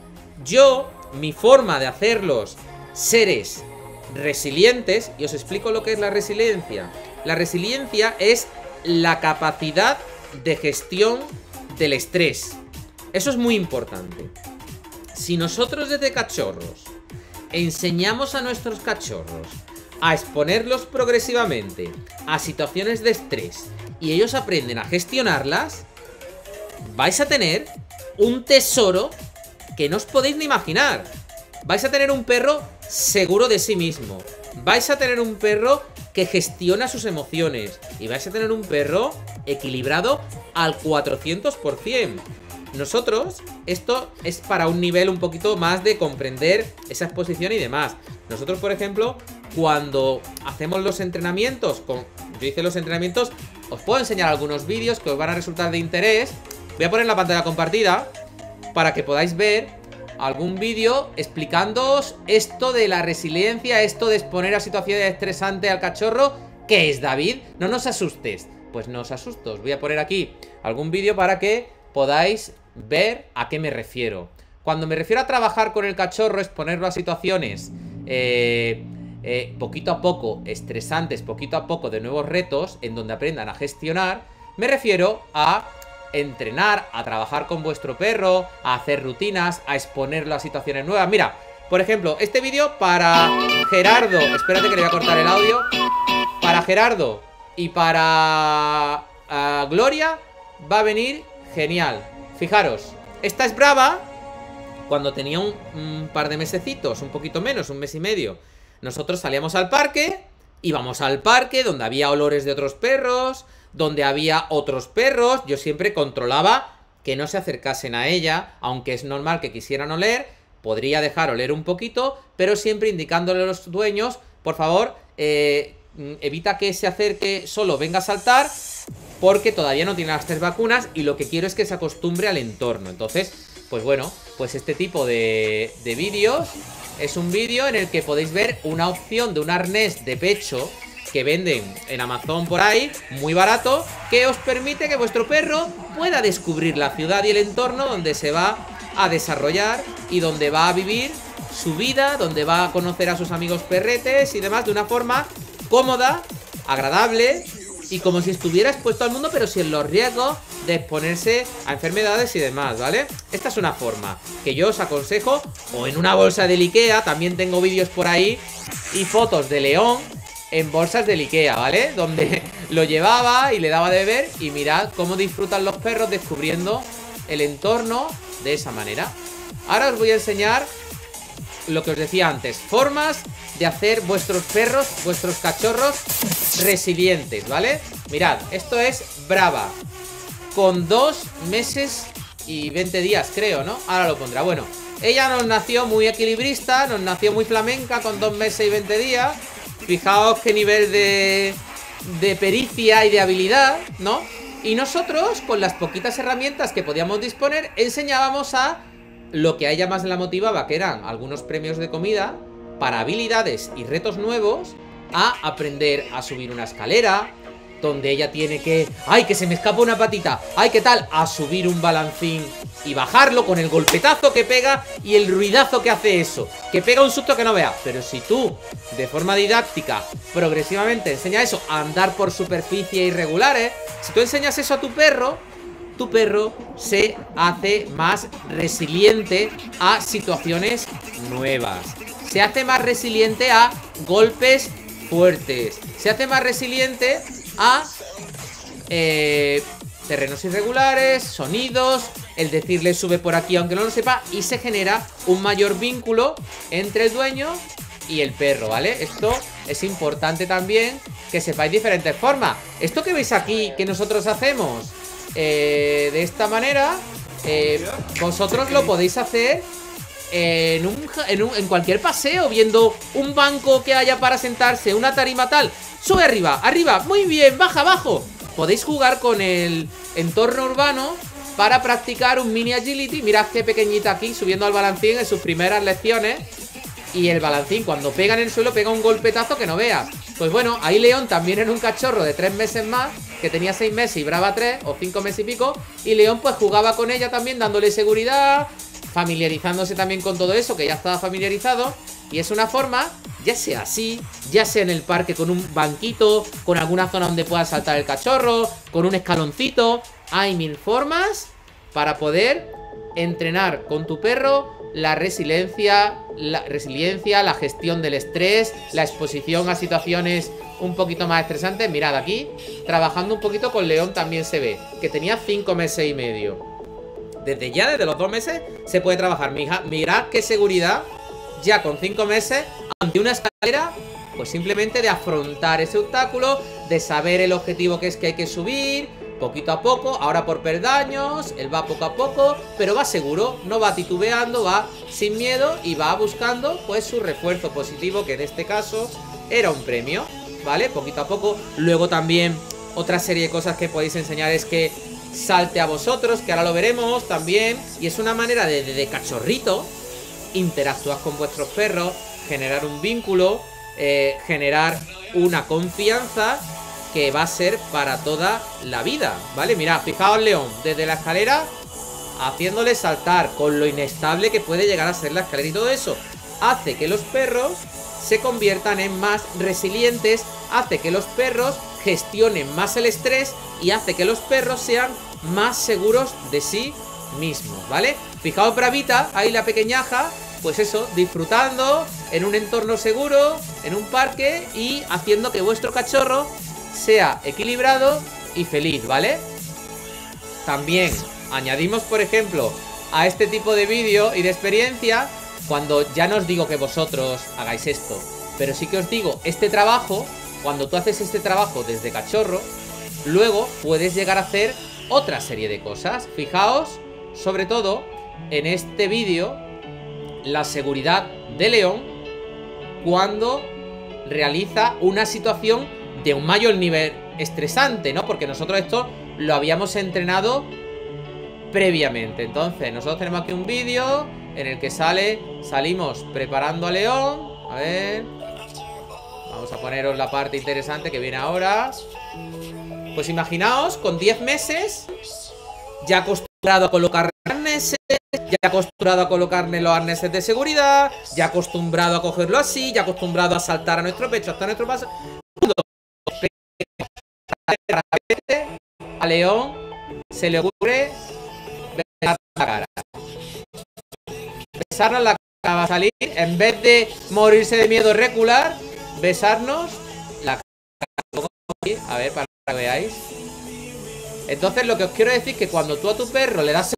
[SPEAKER 1] yo, mi forma de hacerlos seres resilientes, y os explico lo que es la resiliencia. La resiliencia es la capacidad de gestión del estrés. Eso es muy importante. Si nosotros desde cachorros enseñamos a nuestros cachorros a exponerlos progresivamente a situaciones de estrés y ellos aprenden a gestionarlas, vais a tener un tesoro que no os podéis ni imaginar. Vais a tener un perro seguro de sí mismo. Vais a tener un perro que gestiona sus emociones. Y vais a tener un perro equilibrado al 400%. Nosotros, esto es para un nivel un poquito más de comprender esa exposición y demás. Nosotros, por ejemplo, cuando hacemos los entrenamientos, yo hice los entrenamientos, os puedo enseñar algunos vídeos que os van a resultar de interés. Voy a poner la pantalla compartida para que podáis ver algún vídeo explicándoos esto de la resiliencia, esto de exponer a situaciones estresantes al cachorro. ¿Qué es, David? No nos asustes. Pues no os asusto, os voy a poner aquí algún vídeo para que podáis ver a qué me refiero. Cuando me refiero a trabajar con el cachorro, exponerlo a situaciones eh, eh, poquito a poco estresantes, poquito a poco de nuevos retos, en donde aprendan a gestionar, me refiero a entrenar, a trabajar con vuestro perro, a hacer rutinas, a exponerlo a situaciones nuevas. Mira, por ejemplo, este vídeo para Gerardo, espérate que le voy a cortar el audio, para Gerardo y para ah, Gloria va a venir genial. Fijaros, esta es brava cuando tenía un, un par de mesecitos, un poquito menos, un mes y medio. Nosotros salíamos al parque, íbamos al parque donde había olores de otros perros, donde había otros perros, yo siempre controlaba que no se acercasen a ella, aunque es normal que quisieran oler, podría dejar oler un poquito, pero siempre indicándole a los dueños, por favor, eh, evita que se acerque solo, venga a saltar, porque todavía no tiene las tres vacunas y lo que quiero es que se acostumbre al entorno. Entonces, pues bueno, pues este tipo de, de vídeos es un vídeo en el que podéis ver una opción de un arnés de pecho que venden en Amazon por ahí, muy barato, que os permite que vuestro perro pueda descubrir la ciudad y el entorno donde se va a desarrollar y donde va a vivir su vida, donde va a conocer a sus amigos perretes y demás de una forma cómoda, agradable y como si estuviera expuesto al mundo, pero sin los riesgos de exponerse a enfermedades y demás, ¿vale? Esta es una forma que yo os aconsejo, o en una bolsa de Ikea, también tengo vídeos por ahí y fotos de león en bolsas de Ikea, ¿vale? Donde lo llevaba y le daba de beber y mirad cómo disfrutan los perros descubriendo el entorno de esa manera. Ahora os voy a enseñar lo que os decía antes, formas de hacer vuestros perros, vuestros cachorros resilientes, ¿vale? Mirad, esto es Brava, con dos meses y 20 días, creo, ¿no? Ahora lo pondrá, bueno, ella nos nació muy equilibrista, nos nació muy flamenca con dos meses y 20 días, fijaos qué nivel de, de pericia y de habilidad, ¿no? Y nosotros, con las poquitas herramientas que podíamos disponer, enseñábamos a lo que a ella más la motivaba, que eran algunos premios de comida, para habilidades y retos nuevos a aprender a subir una escalera, donde ella tiene que... ¡Ay, que se me escapa una patita! ¡Ay, qué tal! A subir un balancín y bajarlo con el golpetazo que pega y el ruidazo que hace eso. Que pega un susto que no vea. Pero si tú, de forma didáctica, progresivamente enseñas eso, a andar por superficies irregulares, si tú enseñas eso a tu perro, tu perro se hace más resiliente a situaciones nuevas se hace más resiliente a golpes fuertes. Se hace más resiliente a eh, terrenos irregulares, sonidos, el decirle sube por aquí aunque no lo sepa y se genera un mayor vínculo entre el dueño y el perro, ¿vale? Esto es importante también que sepáis diferentes formas. Esto que veis aquí que nosotros hacemos eh, de esta manera, eh, vosotros lo podéis hacer en, un, en, cualquier paseo, viendo un banco que haya para sentarse, una tarima tal. Sube arriba, arriba, muy bien, baja abajo. Podéis jugar con el entorno urbano para practicar un mini agility. Mirad qué pequeñita aquí, subiendo al balancín en sus primeras lecciones. Y el balancín, cuando pega en el suelo, pega un golpetazo que no veas. Pues bueno, ahí León también era un cachorro de tres meses más, que tenía seis meses y Brava tres, o cinco meses y pico. Y León pues jugaba con ella también, dándole seguridad, familiarizándose también con todo eso, que ya estaba familiarizado. Y es una forma, ya sea así, ya sea en el parque con un banquito, con alguna zona donde pueda saltar el cachorro, con un escaloncito. Hay mil formas para poder entrenar con tu perro la resiliencia, la resiliencia, la gestión del estrés, la exposición a situaciones un poquito más estresantes. Mirad aquí, trabajando un poquito con León también se ve, que tenía 5 meses y medio desde ya, desde los dos meses, se puede trabajar. Mirad qué seguridad, ya con cinco meses, ante una escalera, pues simplemente de afrontar ese obstáculo, de saber el objetivo que es que hay que subir, poquito a poco, ahora por perdaños, él va poco a poco, pero va seguro, no va titubeando, va sin miedo y va buscando pues su refuerzo positivo, que en este caso era un premio, ¿vale? Poquito a poco. Luego también otra serie de cosas que podéis enseñar es que salte a vosotros, que ahora lo veremos también. Y es una manera de, de, cachorrito interactuar con vuestros perros, generar un vínculo, eh, generar una confianza que va a ser para toda la vida, ¿vale? Mirad, fijaos León, desde la escalera haciéndole saltar con lo inestable que puede llegar a ser la escalera y todo eso hace que los perros se conviertan en más resilientes, hace que los perros gestionen más el estrés y hace que los perros sean más seguros de sí mismos, ¿vale? Fijaos Bravita, ahí la pequeñaja, pues eso, disfrutando en un entorno seguro, en un parque y haciendo que vuestro cachorro sea equilibrado y feliz, ¿vale? También añadimos, por ejemplo, a este tipo de vídeo y de experiencia, cuando ya no os digo que vosotros hagáis esto, pero sí que os digo, este trabajo cuando tú haces este trabajo desde cachorro, luego puedes llegar a hacer otra serie de cosas. Fijaos, sobre todo, en este vídeo, la seguridad de León cuando realiza una situación de un mayor nivel estresante, ¿no? Porque nosotros esto lo habíamos entrenado previamente. Entonces, nosotros tenemos aquí un vídeo en el que sale, salimos preparando a León. A ver... Vamos a poneros la parte interesante que viene ahora Pues imaginaos, con 10 meses Ya acostumbrado a colocar arneses Ya acostumbrado a colocarle los arneses de seguridad Ya acostumbrado a cogerlo así Ya acostumbrado a saltar a nuestro pecho hasta nuestro paso a León se le ocurre besar la cara. Besarnos la cara va a salir, en vez de morirse de miedo recular, besarnos la cara. A ver, para que veáis. Entonces lo que os quiero decir es que cuando tú a tu perro le das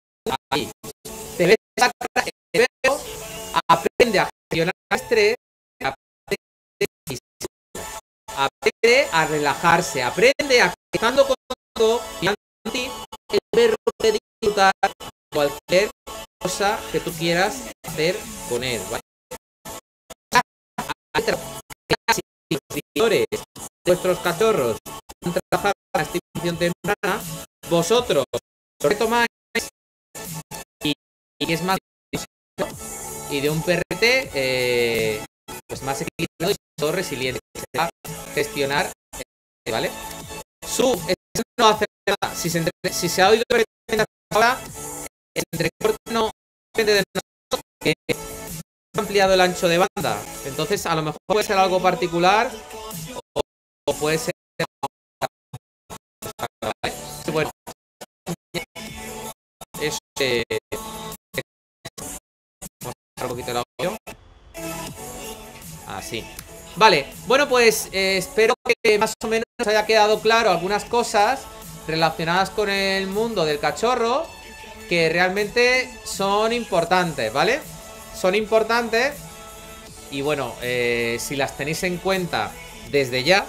[SPEAKER 1] ahí, te ves la cara, el perro aprende a gestionar el estrés, aprende a relajarse, aprende a estando con todo y ti, el perro puede disfrutar cualquier cosa que tú quieras hacer con él. ¿vale? vuestros cachorros han trabajado en la estimación temprana, vosotros lo retomáis y, y, es más y de un perrete eh, pues más equilibrado y todo resiliente a gestionar ¿vale? Su no hace nada. Si se, si se ha oído ahora, el recorte no depende de nosotros que ha ampliado el ancho de banda. Entonces, a lo mejor puede ser algo particular o, o puede ser. Eh, a un poquito el audio. Así. Vale, bueno pues eh, espero que más o menos os haya quedado claro algunas cosas relacionadas con el mundo del cachorro que realmente son importantes, ¿vale? Son importantes y bueno, eh, si las tenéis en cuenta desde ya,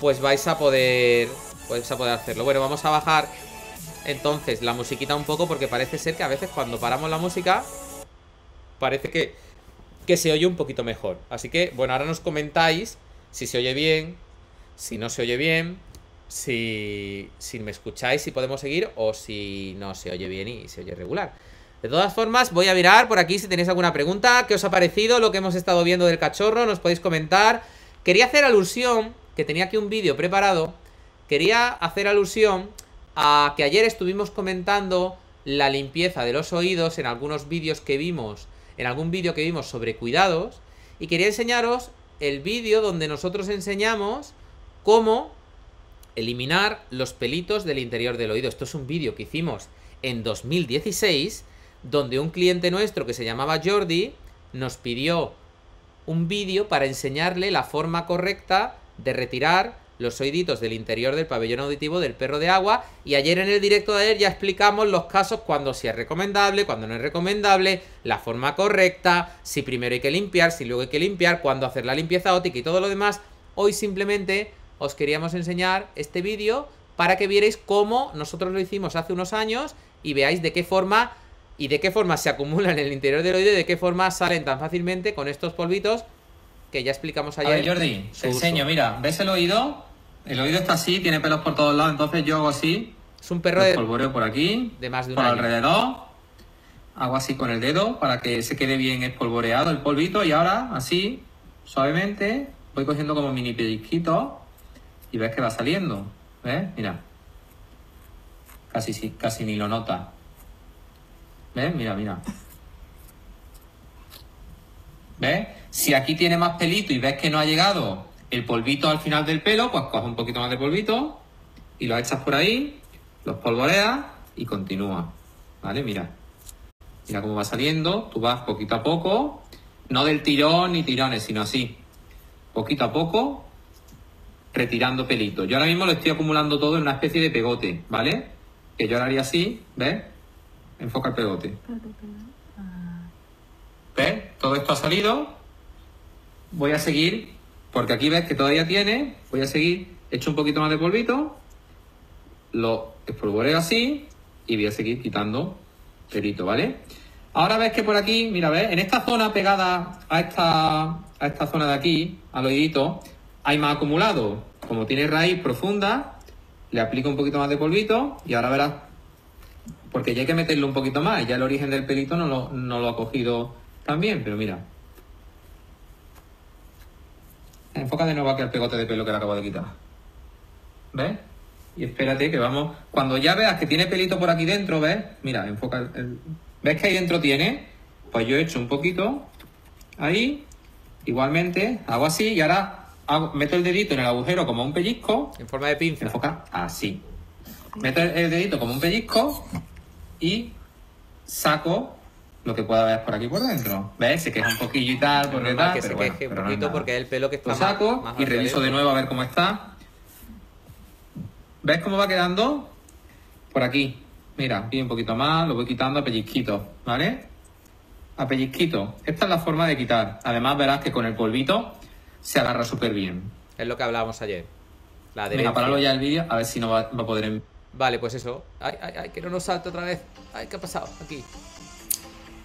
[SPEAKER 1] pues vais a poder, vais a poder hacerlo. Bueno, vamos a bajar entonces la musiquita un poco porque parece ser que a veces cuando paramos la música parece que que se oye un poquito mejor. Así que, bueno, ahora nos comentáis si se oye bien, si no se oye bien, si, si me escucháis, si podemos seguir o si no se oye bien y se oye regular. De todas formas, voy a mirar por aquí si tenéis alguna pregunta. ¿Qué os ha parecido lo que hemos estado viendo del cachorro? Nos podéis comentar. Quería hacer alusión, que tenía aquí un vídeo preparado. Quería hacer alusión a que ayer estuvimos comentando la limpieza de los oídos en algunos vídeos que vimos en algún vídeo que vimos sobre cuidados y quería enseñaros el vídeo donde nosotros enseñamos cómo eliminar los pelitos del interior del oído. Esto es un vídeo que hicimos en 2016 donde un cliente nuestro que se llamaba Jordi nos pidió un vídeo para enseñarle la forma correcta de retirar los oíditos del interior del pabellón auditivo del perro de agua y ayer en el directo de ayer ya explicamos los casos cuando si es recomendable, cuando no es recomendable, la forma correcta, si primero hay que limpiar, si luego hay que limpiar, cuándo hacer la limpieza óptica y todo lo demás. Hoy simplemente os queríamos enseñar este vídeo para que vierais cómo nosotros lo hicimos hace unos años y veáis de qué forma y de qué forma se acumulan en el interior del oído y de qué forma salen tan fácilmente con estos polvitos que ya explicamos ayer.
[SPEAKER 3] A ver, Jordi, te enseño, mira, ¿ves el oído? El oído está así, tiene pelos por todos lados, entonces yo hago así.
[SPEAKER 1] Es un perro de.
[SPEAKER 3] Polvoreo por aquí.
[SPEAKER 1] De más de un
[SPEAKER 3] Por
[SPEAKER 1] año.
[SPEAKER 3] alrededor. Hago así con el dedo para que se quede bien espolvoreado el polvito. Y ahora, así, suavemente, voy cogiendo como mini pellizquitos. Y ves que va saliendo. ¿Ves? Mira. Casi, sí, casi ni lo nota. ¿Ves? Mira, mira. ¿Ves? Si aquí tiene más pelito y ves que no ha llegado el polvito al final del pelo, pues coge un poquito más de polvito y lo echas por ahí, los polvoreas y continúa. ¿Vale? Mira. Mira cómo va saliendo. Tú vas poquito a poco, no del tirón ni tirones, sino así. Poquito a poco, retirando pelito. Yo ahora mismo lo estoy acumulando todo en una especie de pegote, ¿vale? Que yo haría así, ¿ves? Enfoca el pegote. ¿Ves? Todo esto ha salido. Voy a seguir, porque aquí ves que todavía tiene. Voy a seguir, echo un poquito más de polvito. Lo espolvoreo así y voy a seguir quitando pelito, ¿vale? Ahora ves que por aquí, mira, ves, en esta zona pegada a esta, a esta zona de aquí, al oídito, hay más acumulado. Como tiene raíz profunda, le aplico un poquito más de polvito y ahora verás, porque ya hay que meterlo un poquito más, ya el origen del pelito no lo, no lo ha cogido tan bien, pero mira. Enfoca de nuevo aquí al pegote de pelo que le acabo de quitar. ¿Ves? Y espérate que vamos. Cuando ya veas que tiene pelito por aquí dentro, ¿ves? Mira, enfoca el. ¿Ves que ahí dentro tiene? Pues yo he hecho un poquito. Ahí. Igualmente, hago así y ahora meto el dedito en el agujero como un pellizco.
[SPEAKER 1] En forma de pinza.
[SPEAKER 3] Enfoca así. Meto el dedito como un pellizco y saco lo que pueda ver por aquí por dentro. ¿Ves? Se queja un poquillo y tal, porque tal,
[SPEAKER 1] que se queje un poquito porque es el pelo que está
[SPEAKER 3] Lo saco y reviso de nuevo a ver cómo está. ¿Ves cómo va quedando? Por aquí. Mira, y un poquito más, lo voy quitando a pellizquito, ¿vale? A pellizquito. Esta es la forma de quitar. Además verás que con el polvito se agarra súper bien.
[SPEAKER 1] Es lo que hablábamos ayer.
[SPEAKER 3] La Venga, paralo ya el vídeo, a ver si no va, va a poder...
[SPEAKER 1] Vale, pues eso. Ay, ay, ay, que no nos salte otra vez. Ay, ¿qué ha pasado aquí?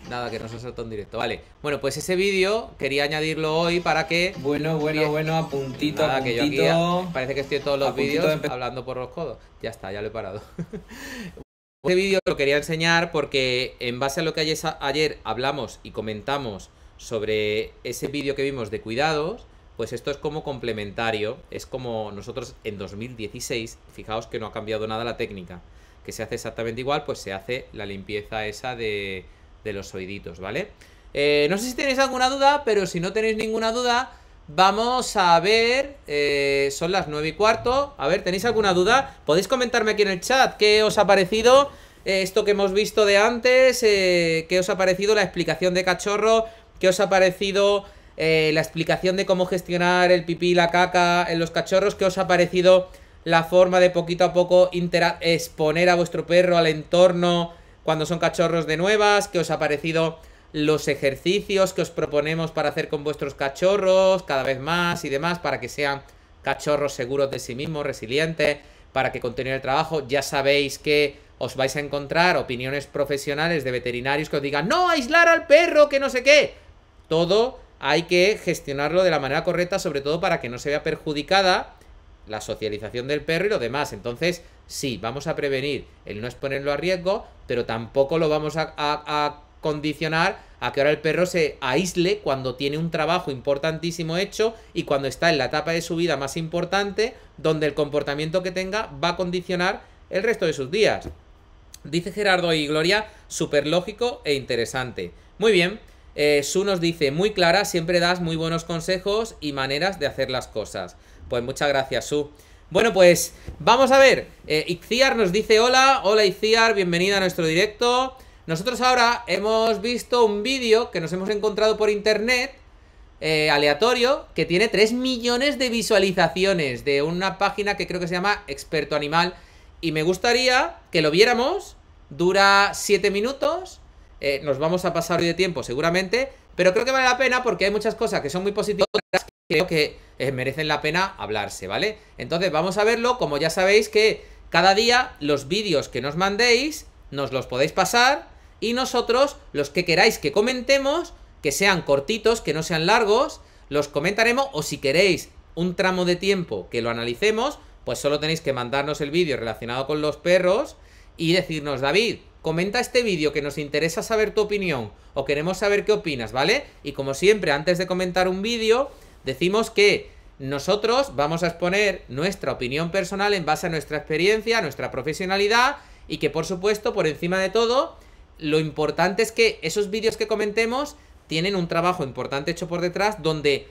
[SPEAKER 1] Nada, que no se saltó en directo. Vale. Bueno, pues ese vídeo quería añadirlo hoy para que.
[SPEAKER 3] Bueno, bueno, bueno, a puntito, a
[SPEAKER 1] Que yo aquí parece que estoy en todos los vídeos hablando por los codos. Ya está, ya lo he parado. Este vídeo lo quería enseñar porque en base a lo que ayer hablamos y comentamos sobre ese vídeo que vimos de cuidados, pues esto es como complementario, es como nosotros en 2016, fijaos que no ha cambiado nada la técnica, que se hace exactamente igual, pues se hace la limpieza esa de, de los oíditos, ¿vale? Eh, no sé si tenéis alguna duda, pero si no tenéis ninguna duda, vamos a ver, eh, son las nueve y cuarto, a ver, ¿tenéis alguna duda? Podéis comentarme aquí en el chat qué os ha parecido eh, esto que hemos visto de antes, qué os ha parecido la explicación de cachorro, qué os ha parecido la explicación de cómo gestionar el pipí y la caca en los cachorros, qué os ha parecido la forma de poquito a poco exponer a vuestro perro al entorno cuando son cachorros de nuevas, qué os ha parecido los ejercicios que os proponemos para hacer con vuestros cachorros cada vez más y demás para que sean cachorros seguros de sí mismos, resilientes, para que continúen el trabajo. Ya sabéis que os vais a encontrar opiniones profesionales de veterinarios que os digan, no, aislar al perro, que no sé qué. Todo hay que gestionarlo de la manera correcta, sobre todo para que no se vea perjudicada la socialización del perro y lo demás. Entonces, sí, vamos a prevenir el no exponerlo a riesgo, pero tampoco lo vamos a, condicionar a que ahora el perro se aísle cuando tiene un trabajo importantísimo hecho y cuando está en la etapa de su vida más importante, donde el comportamiento que tenga va a condicionar el resto de sus días. Dice Gerardo y Gloria, súper lógico e interesante. Muy bien, eh, Su nos dice, muy clara, siempre das muy buenos consejos y maneras de hacer las cosas. Pues muchas gracias, Su. Bueno, pues vamos a ver. Eh, nos dice hola. Hola Iciar, bienvenida a nuestro directo. Nosotros ahora hemos visto un vídeo que nos hemos encontrado por internet, eh, aleatorio, que tiene 3 millones de visualizaciones de una página que creo que se llama Experto Animal. Y me gustaría que lo viéramos. Dura 7 minutos. Eh, nos vamos a pasar hoy de tiempo seguramente. Pero creo que vale la pena porque hay muchas cosas que son muy positivas creo que eh, merecen la pena hablarse, ¿vale? Entonces vamos a verlo, como ya sabéis que cada día los vídeos que nos mandéis nos los podéis pasar y nosotros los que queráis que comentemos, que sean cortitos, que no sean largos, los comentaremos o si queréis un tramo de tiempo que lo analicemos, pues solo tenéis que mandarnos el vídeo relacionado con los perros y decirnos, David, comenta este vídeo que nos interesa saber tu opinión o queremos saber qué opinas, ¿vale? Y como siempre, antes de comentar un vídeo, decimos que nosotros vamos a exponer nuestra opinión personal en base a nuestra experiencia, nuestra profesionalidad y que por supuesto, por encima de todo, lo importante es que esos vídeos que comentemos tienen un trabajo importante hecho por detrás donde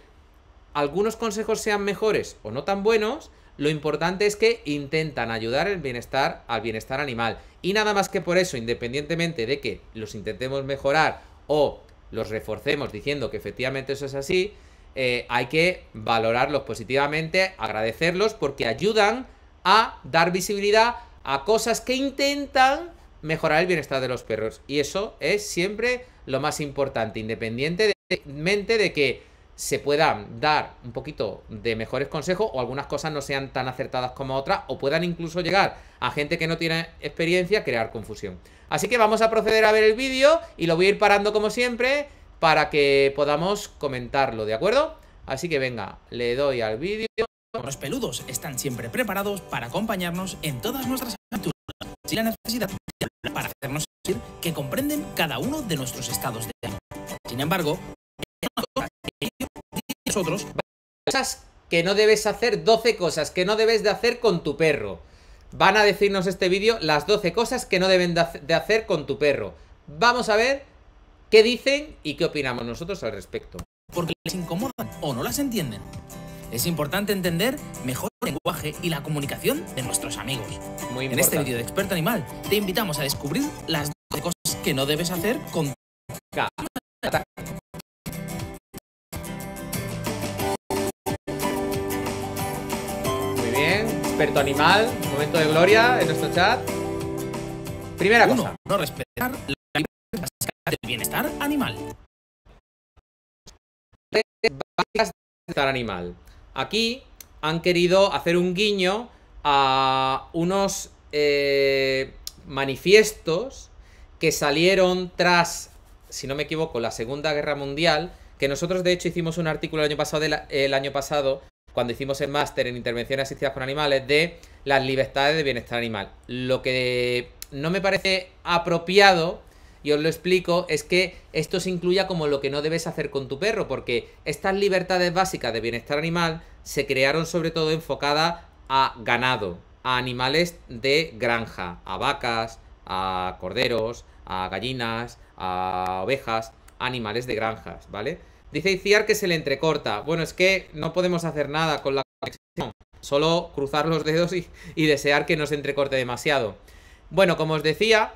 [SPEAKER 1] algunos consejos sean mejores o no tan buenos, lo importante es que intentan ayudar el bienestar al bienestar animal. Y nada más que por eso, independientemente de que los intentemos mejorar o los reforcemos diciendo que efectivamente eso es así, eh, hay que valorarlos positivamente, agradecerlos porque ayudan a dar visibilidad a cosas que intentan mejorar el bienestar de los perros. Y eso es siempre lo más importante, independientemente de que se puedan dar un poquito de mejores consejos o algunas cosas no sean tan acertadas como otras o puedan incluso llegar a gente que no tiene experiencia a crear confusión. Así que vamos a proceder a ver el vídeo y lo voy a ir parando como siempre para que podamos comentarlo, ¿de acuerdo? Así que venga, le doy al vídeo.
[SPEAKER 4] Los peludos están siempre preparados para acompañarnos en todas nuestras aventuras, sin la necesidad de para hacernos sentir que comprenden cada uno de nuestros estados de ánimo. Sin embargo,
[SPEAKER 1] nosotros... Cosas que no debes hacer, 12 cosas que no debes de hacer con tu perro. Van a decirnos este vídeo las 12 cosas que no deben de hacer con tu perro. Vamos a ver qué dicen y qué opinamos nosotros al respecto.
[SPEAKER 4] Porque les incomodan o no las entienden. Es importante entender mejor el lenguaje y la comunicación de nuestros amigos.
[SPEAKER 1] Muy
[SPEAKER 4] En este vídeo de Experto Animal te invitamos a descubrir las 12 cosas que no debes hacer con
[SPEAKER 1] Muy bien, experto animal, momento de gloria en nuestro chat. Primera cosa.
[SPEAKER 4] no respetar básicas del bienestar animal.
[SPEAKER 1] bienestar animal. Aquí han querido hacer un guiño a unos eh, manifiestos que salieron tras, si no me equivoco, la Segunda Guerra Mundial, que nosotros de hecho hicimos un artículo el año pasado, el año pasado cuando hicimos el máster en intervenciones asistidas con animales, de las libertades de bienestar animal. Lo que no me parece apropiado, y os lo explico, es que esto se incluya como lo que no debes hacer con tu perro, porque estas libertades básicas de bienestar animal se crearon sobre todo enfocadas a ganado, a animales de granja, a vacas, a corderos, a gallinas, a ovejas, animales de granjas, ¿vale? Dice Iciar que se le entrecorta. Bueno, es que no podemos hacer nada con la conexión. Solo cruzar los dedos y, y desear que no se entrecorte demasiado. Bueno, como os decía,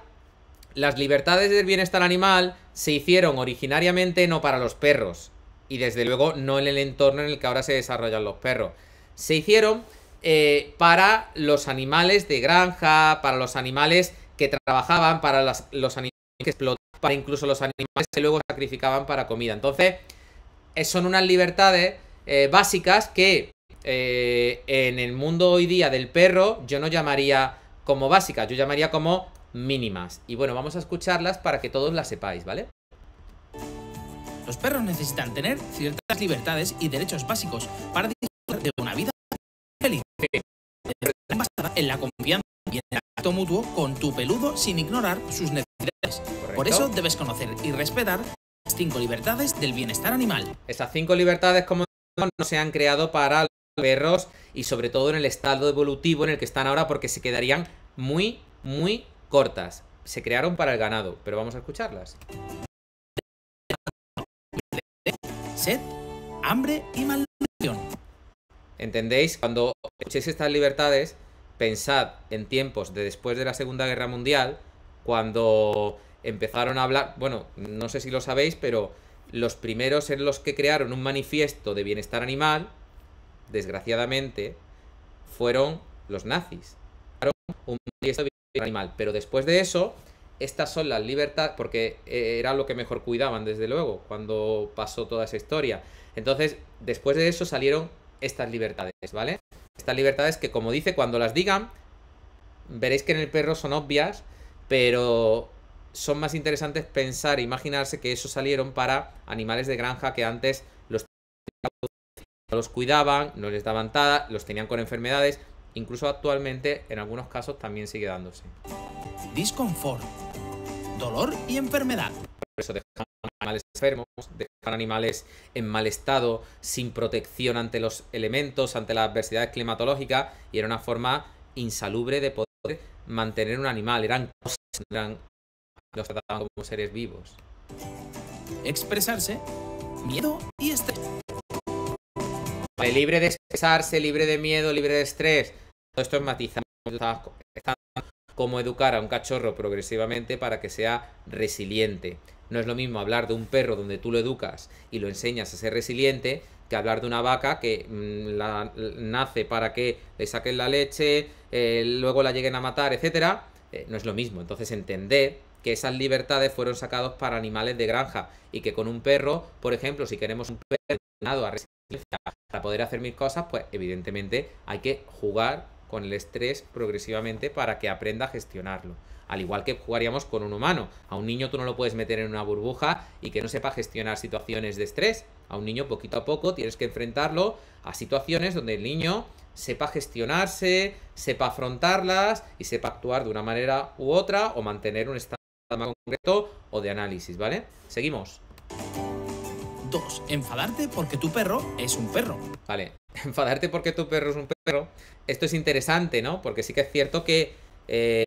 [SPEAKER 1] las libertades del bienestar animal se hicieron originariamente no para los perros. Y desde luego no en el entorno en el que ahora se desarrollan los perros. Se hicieron eh, para los animales de granja, para los animales que trabajaban, para los animales que explotaban, para incluso los animales que luego sacrificaban para comida. Entonces, eh, son unas libertades eh, básicas que eh, en el mundo hoy día del perro yo no llamaría como básicas, yo llamaría como mínimas. Y bueno, vamos a escucharlas para que todos las sepáis, ¿vale?
[SPEAKER 4] Los perros necesitan tener ciertas libertades y derechos básicos para disfrutar de una vida feliz. Basada en la confianza y en el acto mutuo con tu peludo sin ignorar sus necesidades. Por eso debes conocer y respetar las cinco libertades del bienestar animal.
[SPEAKER 1] Esas cinco libertades, como no se han creado para los perros y sobre todo en el estado evolutivo en el que están ahora porque se quedarían muy, muy cortas. Se crearon para el ganado, pero vamos a escucharlas.
[SPEAKER 4] Sed, hambre y malnutrición.
[SPEAKER 1] ¿Entendéis? Cuando escuchéis estas libertades, pensad en tiempos de después de la Segunda Guerra Mundial, cuando empezaron a hablar, bueno, no sé si lo sabéis, pero los primeros en los que crearon un manifiesto de bienestar animal, desgraciadamente, fueron los nazis. Un manifiesto de animal, pero después de eso, estas son las libertades, porque era lo que mejor cuidaban, desde luego, cuando pasó toda esa historia. Entonces, después de eso salieron estas libertades, ¿vale? Estas libertades que, como dice, cuando las digan, veréis que en el perro son obvias, pero son más interesantes pensar e imaginarse que eso salieron para animales de granja que antes los no los cuidaban, no les daban nada, los tenían con enfermedades, incluso actualmente en algunos casos también sigue dándose.
[SPEAKER 4] Disconfort. Dolor y enfermedad.
[SPEAKER 1] Por eso dejan animales enfermos, dejan animales en mal estado, sin protección ante los elementos, ante las adversidades climatológicas, y era una forma insalubre de poder mantener un animal. Eran cosas, eran, los trataban como seres vivos.
[SPEAKER 4] Expresarse. Miedo y estrés.
[SPEAKER 1] Libre de expresarse, libre de miedo, libre de estrés. Todo esto es matizar. Está como educar a un cachorro progresivamente para que sea resiliente. No es lo mismo hablar de un perro donde tú lo educas y lo enseñas a ser resiliente que hablar de una vaca que mm, la, nace para que le saquen la leche, eh, luego la lleguen a matar, etcétera. Eh, no es lo mismo. Entonces entender que esas libertades fueron sacados para animales de granja y que con un perro, por ejemplo, si queremos un perro a resiliencia para poder hacer mil cosas, pues evidentemente hay que jugar con el estrés progresivamente para que aprenda a gestionarlo. Al igual que jugaríamos con un humano. A un niño tú no lo puedes meter en una burbuja y que no sepa gestionar situaciones de estrés. A un niño poquito a poco tienes que enfrentarlo a situaciones donde el niño sepa gestionarse, sepa afrontarlas y sepa actuar de una manera u otra o mantener un estado más concreto o de análisis, ¿vale? Seguimos.
[SPEAKER 4] 2. Enfadarte porque tu perro es un perro.
[SPEAKER 1] Vale, enfadarte porque tu perro es un perro. Esto es interesante, ¿no? Porque sí que es cierto que eh,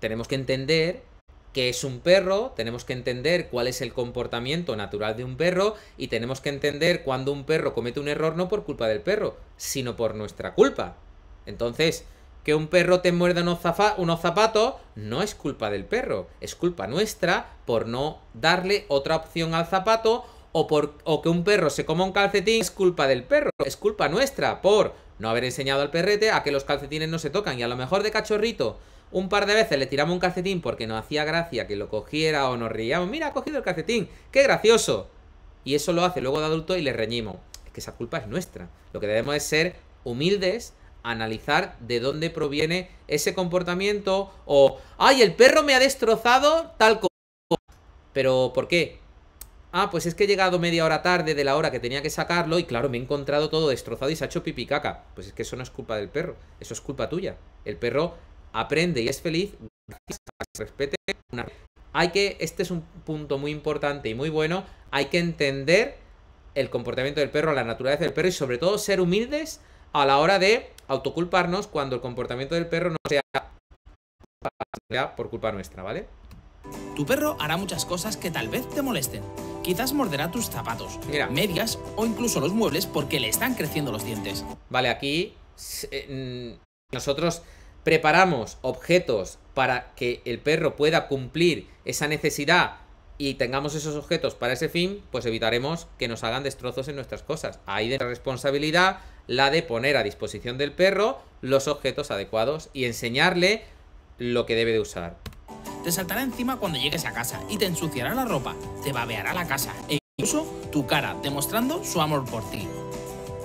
[SPEAKER 1] tenemos que entender qué es un perro, tenemos que entender cuál es el comportamiento natural de un perro y tenemos que entender cuando un perro comete un error no por culpa del perro, sino por nuestra culpa. Entonces, que un perro te muerda unos, unos zapatos no es culpa del perro, es culpa nuestra por no darle otra opción al zapato o, por, o que un perro se coma un calcetín es culpa del perro, es culpa nuestra por no haber enseñado al perrete a que los calcetines no se tocan y a lo mejor de cachorrito un par de veces le tiramos un calcetín porque nos hacía gracia que lo cogiera o nos reíamos, mira, ha cogido el calcetín, qué gracioso. Y eso lo hace luego de adulto y le reñimos. Es que esa culpa es nuestra. Lo que debemos es ser humildes analizar de dónde proviene ese comportamiento o, ay, el perro me ha destrozado tal cosa. Pero, ¿por qué? Ah, pues es que he llegado media hora tarde de la hora que tenía que sacarlo y claro, me he encontrado todo destrozado y se ha hecho pipi caca. Pues es que eso no es culpa del perro, eso es culpa tuya. El perro aprende y es feliz gracias a que respete. Hay que, este es un punto muy importante y muy bueno, hay que entender el comportamiento del perro, la naturaleza del perro y sobre todo ser humildes a la hora de autoculparnos cuando el comportamiento del perro no sea, por culpa nuestra, ¿vale?
[SPEAKER 4] Tu perro hará muchas cosas que tal vez te molesten. Quizás morderá tus zapatos, medias o incluso los muebles porque le están creciendo los dientes.
[SPEAKER 1] Vale, aquí eh, nosotros preparamos objetos para que el perro pueda cumplir esa necesidad y tengamos esos objetos para ese fin, pues evitaremos que nos hagan destrozos en nuestras cosas. Ahí de la responsabilidad la de poner a disposición del perro los objetos adecuados y enseñarle lo que debe de usar.
[SPEAKER 4] Te saltará encima cuando llegues a casa y te ensuciará la ropa, te babeará la casa e incluso tu cara, demostrando su amor por ti.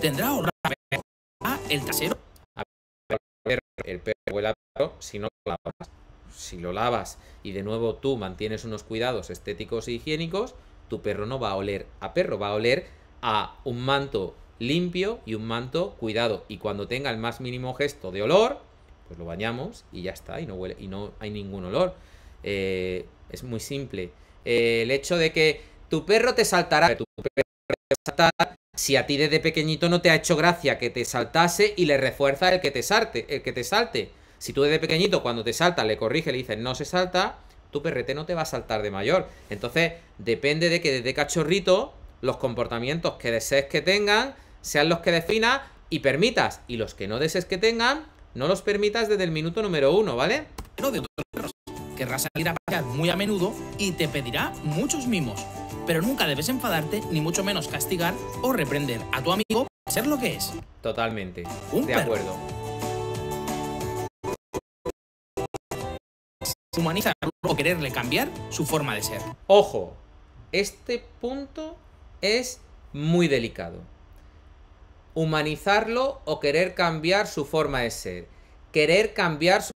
[SPEAKER 4] Tendrá horror a el trasero.
[SPEAKER 1] El perro huele a perro si no lo lavas. Si lo lavas y de nuevo tú mantienes unos cuidados estéticos e higiénicos, tu perro no va a oler a perro, va a oler a un manto limpio y un manto cuidado. Y cuando tenga el más mínimo gesto de olor, pues lo bañamos y ya está, y no, huele, y no hay ningún olor. Eh, es muy simple. Eh, el hecho de que tu perro te saltará, si a ti desde pequeñito no te ha hecho gracia que te saltase y le refuerza el que te salte, el que te salte. Si tú desde pequeñito cuando te salta le corrige, le dices no se salta, tu perrete no te va a saltar de mayor. Entonces, depende de que desde cachorrito los comportamientos que desees que tengan sean los que definas y permitas. Y los que no desees que tengan, no los permitas desde el minuto número uno, ¿vale?
[SPEAKER 4] No de Querrás salir a pasear muy a menudo y te pedirá muchos mimos. Pero nunca debes enfadarte, ni mucho menos castigar o reprender a tu amigo por ser lo que es.
[SPEAKER 1] Totalmente. Un de acuerdo.
[SPEAKER 4] Humanizarlo o quererle cambiar su forma de ser.
[SPEAKER 1] Ojo, este punto es muy delicado humanizarlo o querer cambiar su forma de ser. Querer cambiar su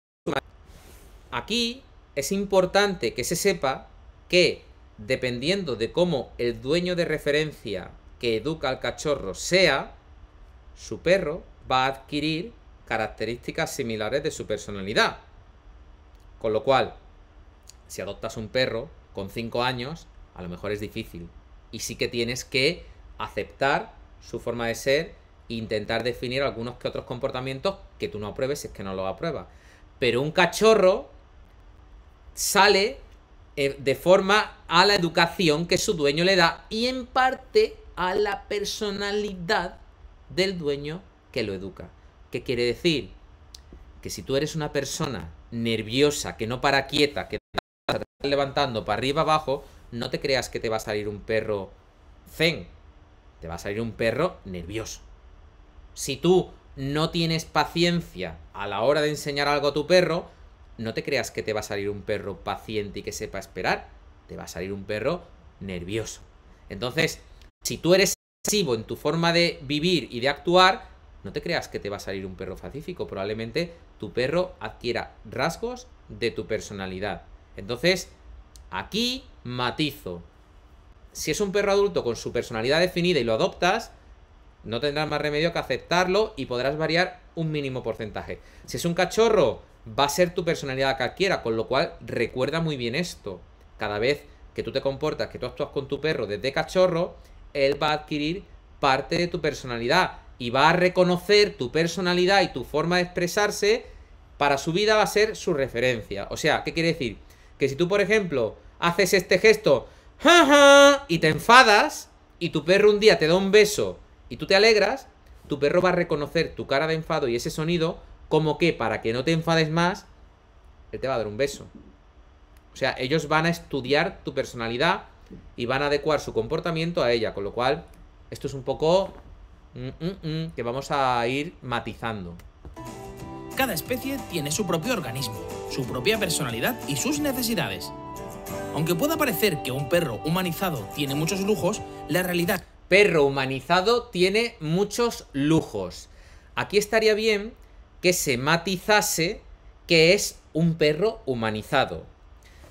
[SPEAKER 1] Aquí es importante que se sepa que, dependiendo de cómo el dueño de referencia que educa al cachorro sea, su perro va a adquirir características similares de su personalidad. Con lo cual, si adoptas un perro con 5 años, a lo mejor es difícil. Y sí que tienes que aceptar su forma de ser intentar definir algunos que otros comportamientos que tú no apruebes es que no los apruebas. Pero un cachorro sale eh, de forma a la educación que su dueño le da y en parte a la personalidad del dueño que lo educa. ¿Qué quiere decir? Que si tú eres una persona nerviosa, que no para quieta, que te estás levantando para arriba abajo, no te creas que te va a salir un perro zen. Te va a salir un perro nervioso. Si tú no tienes paciencia a la hora de enseñar algo a tu perro, no te creas que te va a salir un perro paciente y que sepa esperar. Te va a salir un perro nervioso. Entonces, si tú eres agresivo en tu forma de vivir y de actuar, no te creas que te va a salir un perro pacífico. Probablemente tu perro adquiera rasgos de tu personalidad. Entonces, aquí matizo. Si es un perro adulto con su personalidad definida y lo adoptas, no tendrás más remedio que aceptarlo y podrás variar un mínimo porcentaje. Si es un cachorro, va a ser tu personalidad cualquiera, con lo cual recuerda muy bien esto. Cada vez que tú te comportas, que tú actúas con tu perro desde cachorro, él va a adquirir parte de tu personalidad y va a reconocer tu personalidad y tu forma de expresarse. Para su vida va a ser su referencia. O sea, ¿qué quiere decir? que si tú, por ejemplo, haces este gesto "Ja, ja", y te enfadas y tu perro un día te da un beso y tú te alegras, tu perro va a reconocer tu cara de enfado y ese sonido como que para que no te enfades más, él te va a dar un beso. O sea, ellos van a estudiar tu personalidad y van a adecuar su comportamiento a ella, con lo cual esto es un poco mm, mm, mm, que vamos a ir matizando.
[SPEAKER 4] Cada especie tiene su propio organismo, su propia personalidad y sus necesidades. Aunque pueda parecer que un perro humanizado tiene muchos lujos, la realidad
[SPEAKER 1] Perro humanizado tiene muchos lujos. Aquí estaría bien que se matizase que es un perro humanizado.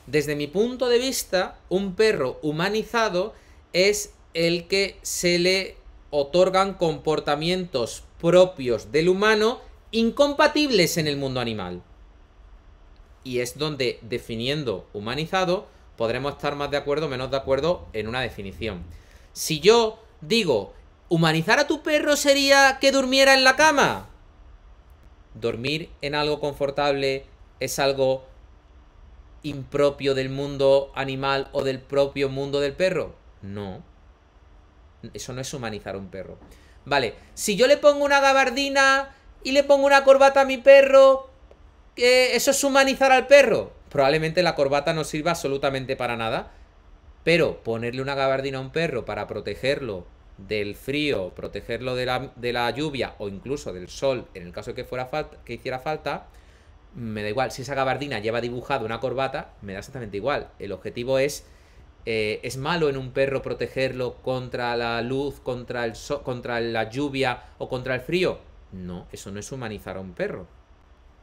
[SPEAKER 1] Desde mi punto de vista, un perro humanizado es el que se le otorgan comportamientos propios del humano incompatibles en el mundo animal. Y es donde, definiendo humanizado, podremos estar más de acuerdo o menos de acuerdo en una definición. Si yo digo, humanizar a tu perro sería que durmiera en la cama. Dormir en algo confortable es algo impropio del mundo animal o del propio mundo del perro. No. Eso no es humanizar a un perro. Vale, si yo le pongo una gabardina y le pongo una corbata a mi perro, ¿eh, ¿eso es humanizar al perro? Probablemente la corbata no sirva absolutamente para nada. Pero ponerle una gabardina a un perro para protegerlo del frío, protegerlo de la, de la lluvia o incluso del sol, en el caso que, fuera falta, que hiciera falta, me da igual. Si esa gabardina lleva dibujado una corbata, me da exactamente igual. El objetivo es. eh, ¿Es malo en un perro protegerlo contra la luz, contra, el so- contra la lluvia o contra el frío? No, eso no es humanizar a un perro.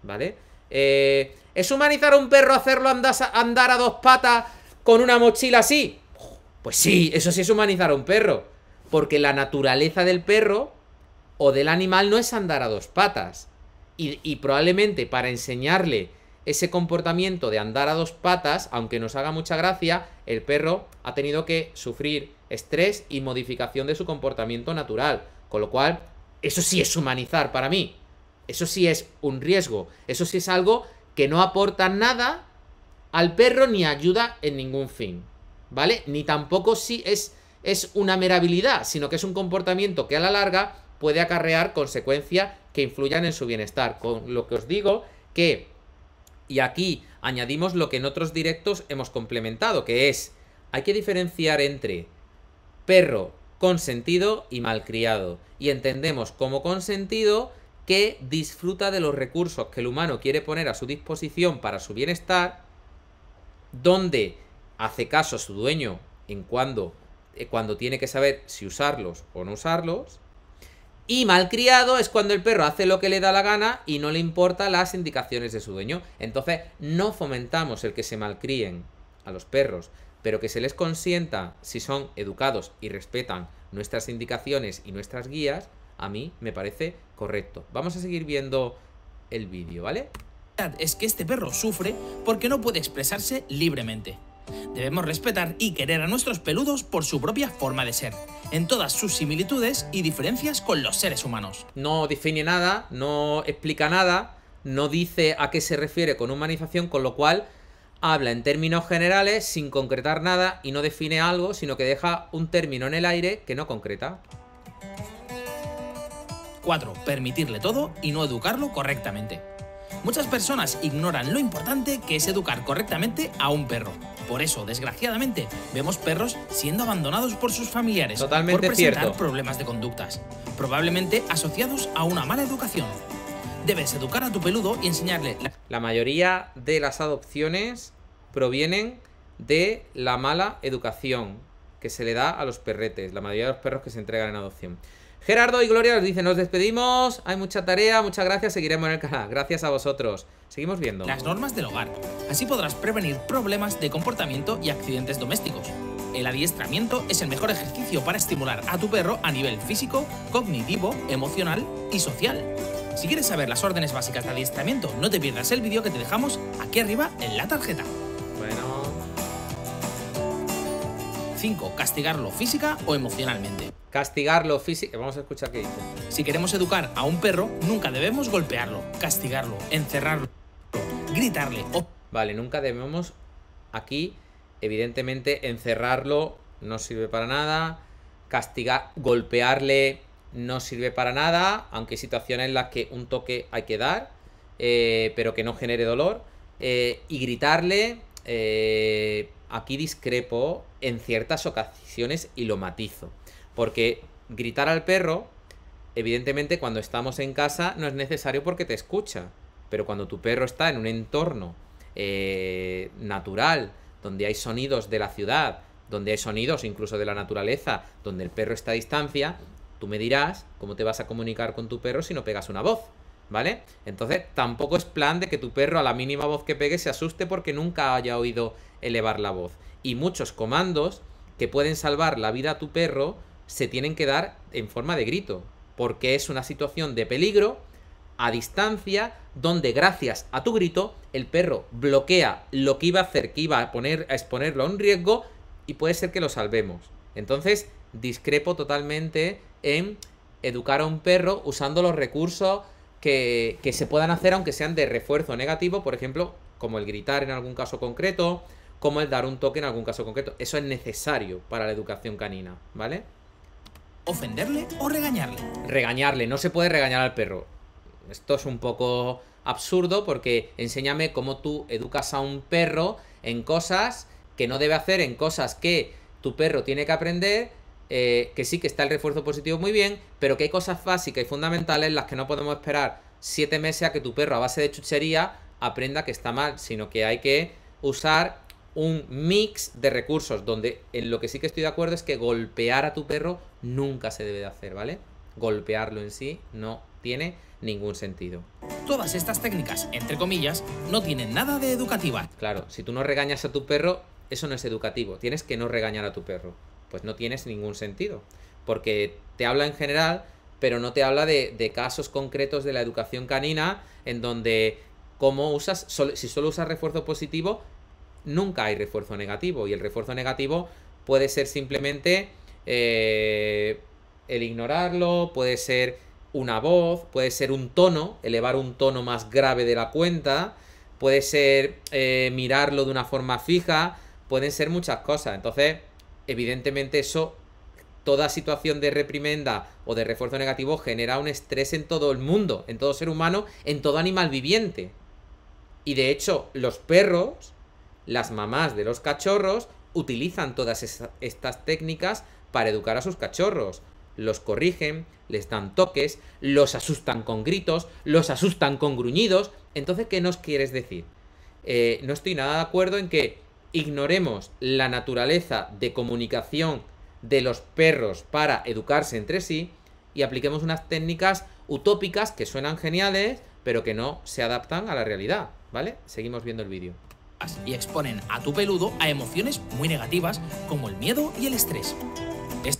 [SPEAKER 1] ¿Vale? Eh, ¿Es humanizar a un perro hacerlo andar a dos patas con una mochila así? Pues sí, eso sí es humanizar a un perro. Porque la naturaleza del perro o del animal no es andar a dos patas. Y, probablemente para enseñarle ese comportamiento de andar a dos patas, aunque nos haga mucha gracia, el perro ha tenido que sufrir estrés y modificación de su comportamiento natural. Con lo cual, eso sí es humanizar para mí. Eso sí es un riesgo. Eso sí es algo que no aporta nada al perro ni ayuda en ningún fin. ¿Vale? Ni tampoco sí es, es una mera habilidad, sino que es un comportamiento que a la larga puede acarrear consecuencias que influyan en su bienestar. Con lo que os digo que, y aquí añadimos lo que en otros directos hemos complementado, que es, hay que diferenciar entre perro consentido y malcriado. Y entendemos como consentido que disfruta de los recursos que el humano quiere poner a su disposición para su bienestar, donde hace caso a su dueño en cuando, cuando tiene que saber si usarlos o no usarlos. Y malcriado es cuando el perro hace lo que le da la gana y no le importa las indicaciones de su dueño. Entonces, no fomentamos el que se malcríen a los perros, pero que se les consienta si son educados y respetan nuestras indicaciones y nuestras guías, a mí me parece correcto. Vamos a seguir viendo el vídeo, ¿vale?
[SPEAKER 4] es que este perro sufre porque no puede expresarse libremente. Debemos respetar y querer a nuestros peludos por su propia forma de ser, en todas sus similitudes y diferencias con los seres humanos.
[SPEAKER 1] no define nada, no explica nada, no dice a qué se refiere con humanización, con lo cual habla en términos generales sin concretar nada y no define algo, sino que deja un término en el aire que no concreta.
[SPEAKER 4] 4. Permitirle todo y no educarlo correctamente. Muchas personas ignoran lo importante que es educar correctamente a un perro. Por eso, desgraciadamente, vemos perros siendo abandonados por sus familiares
[SPEAKER 1] Totalmente
[SPEAKER 4] por presentar
[SPEAKER 1] cierto.
[SPEAKER 4] problemas de conductas, probablemente asociados a una mala educación. Debes educar a tu peludo y enseñarle la
[SPEAKER 1] La mayoría de las adopciones provienen de la mala educación que se le da a los perretes, la mayoría de los perros que se entregan en adopción. Gerardo y Gloria nos dicen, nos despedimos, hay mucha tarea, muchas gracias, seguiremos en el canal. Gracias a vosotros. Seguimos viendo.
[SPEAKER 4] las normas del hogar. Así podrás prevenir problemas de comportamiento y accidentes domésticos. El adiestramiento es el mejor ejercicio para estimular a tu perro a nivel físico, cognitivo, emocional y social. Si quieres saber las órdenes básicas de adiestramiento, no te pierdas el vídeo que te dejamos aquí arriba en la tarjeta.
[SPEAKER 1] Bueno,
[SPEAKER 4] 5. Castigarlo física o emocionalmente.
[SPEAKER 1] Castigarlo físico. Vamos a escuchar qué dice.
[SPEAKER 4] Si queremos educar a un perro, nunca debemos golpearlo, castigarlo, encerrarlo, gritarle o
[SPEAKER 1] Vale, nunca debemos Aquí, evidentemente, encerrarlo no sirve para nada, castigar, golpearle no sirve para nada, aunque hay situaciones en las que un toque hay que dar, eh, pero que no genere dolor. Eh, y gritarle, eh, aquí discrepo en ciertas ocasiones y lo matizo. Porque gritar al perro, evidentemente cuando estamos en casa no es necesario porque te escucha. Pero cuando tu perro está en un entorno natural, donde hay sonidos de la ciudad, donde hay sonidos incluso de la naturaleza, donde el perro está a distancia, Tú me dirás cómo te vas a comunicar con tu perro si no pegas una voz, ¿vale? Entonces tampoco es plan de que tu perro a la mínima voz que pegue se asuste porque nunca haya oído elevar la voz. Y muchos comandos que pueden salvar la vida a tu perro se tienen que dar en forma de grito, porque es una situación de peligro a distancia donde gracias a tu grito el perro bloquea lo que iba a hacer, que iba a poner a exponerlo a un riesgo y puede ser que lo salvemos. Entonces, discrepo totalmente en educar a un perro usando los recursos que, se puedan hacer, aunque sean de refuerzo negativo, por ejemplo, como el gritar en algún caso concreto, como el dar un toque en algún caso concreto. Eso es necesario para la educación canina, ¿vale?
[SPEAKER 4] Ofenderle o regañarle.
[SPEAKER 1] Regañarle, no se puede regañar al perro. Esto es un poco absurdo porque enséñame cómo tú educas a un perro en cosas que no debe hacer, en cosas que tu perro tiene que aprender eh, que sí que está el refuerzo positivo muy bien, pero que hay cosas básicas y fundamentales las que no podemos esperar siete meses a que tu perro a base de chuchería aprenda que está mal, sino que hay que usar un mix de recursos donde en lo que sí que estoy de acuerdo es que golpear a tu perro nunca se debe de hacer, ¿vale? Golpearlo en sí no tiene ningún sentido.
[SPEAKER 4] Todas estas técnicas, entre comillas, no tienen nada de educativa.
[SPEAKER 1] Claro, si tú no regañas a tu perro, eso no es educativo. Tienes que no regañar a tu perro pues no tienes ningún sentido. Porque te habla en general, pero no te habla de, casos concretos de la educación canina en donde cómo usas, si solo usas refuerzo positivo, nunca hay refuerzo negativo. Y el refuerzo negativo puede ser simplemente eh, el ignorarlo, puede ser una voz, puede ser un tono, elevar un tono más grave de la cuenta, puede ser eh, mirarlo de una forma fija, pueden ser muchas cosas. Entonces, evidentemente eso, toda situación de reprimenda o de refuerzo negativo genera un estrés en todo el mundo, en todo ser humano, en todo animal viviente. Y de hecho, los perros, las mamás de los cachorros, utilizan todas estas técnicas para educar a sus cachorros. Los corrigen, les dan toques, los asustan con gritos, los asustan con gruñidos. Entonces, ¿qué nos quieres decir? Eh, no estoy nada de acuerdo en que ignoremos la naturaleza de comunicación de los perros para educarse entre sí y apliquemos unas técnicas utópicas que suenan geniales, pero que no se adaptan a la realidad, ¿vale? Seguimos viendo el vídeo.
[SPEAKER 4] Y exponen a tu peludo a emociones muy negativas como el miedo y el estrés.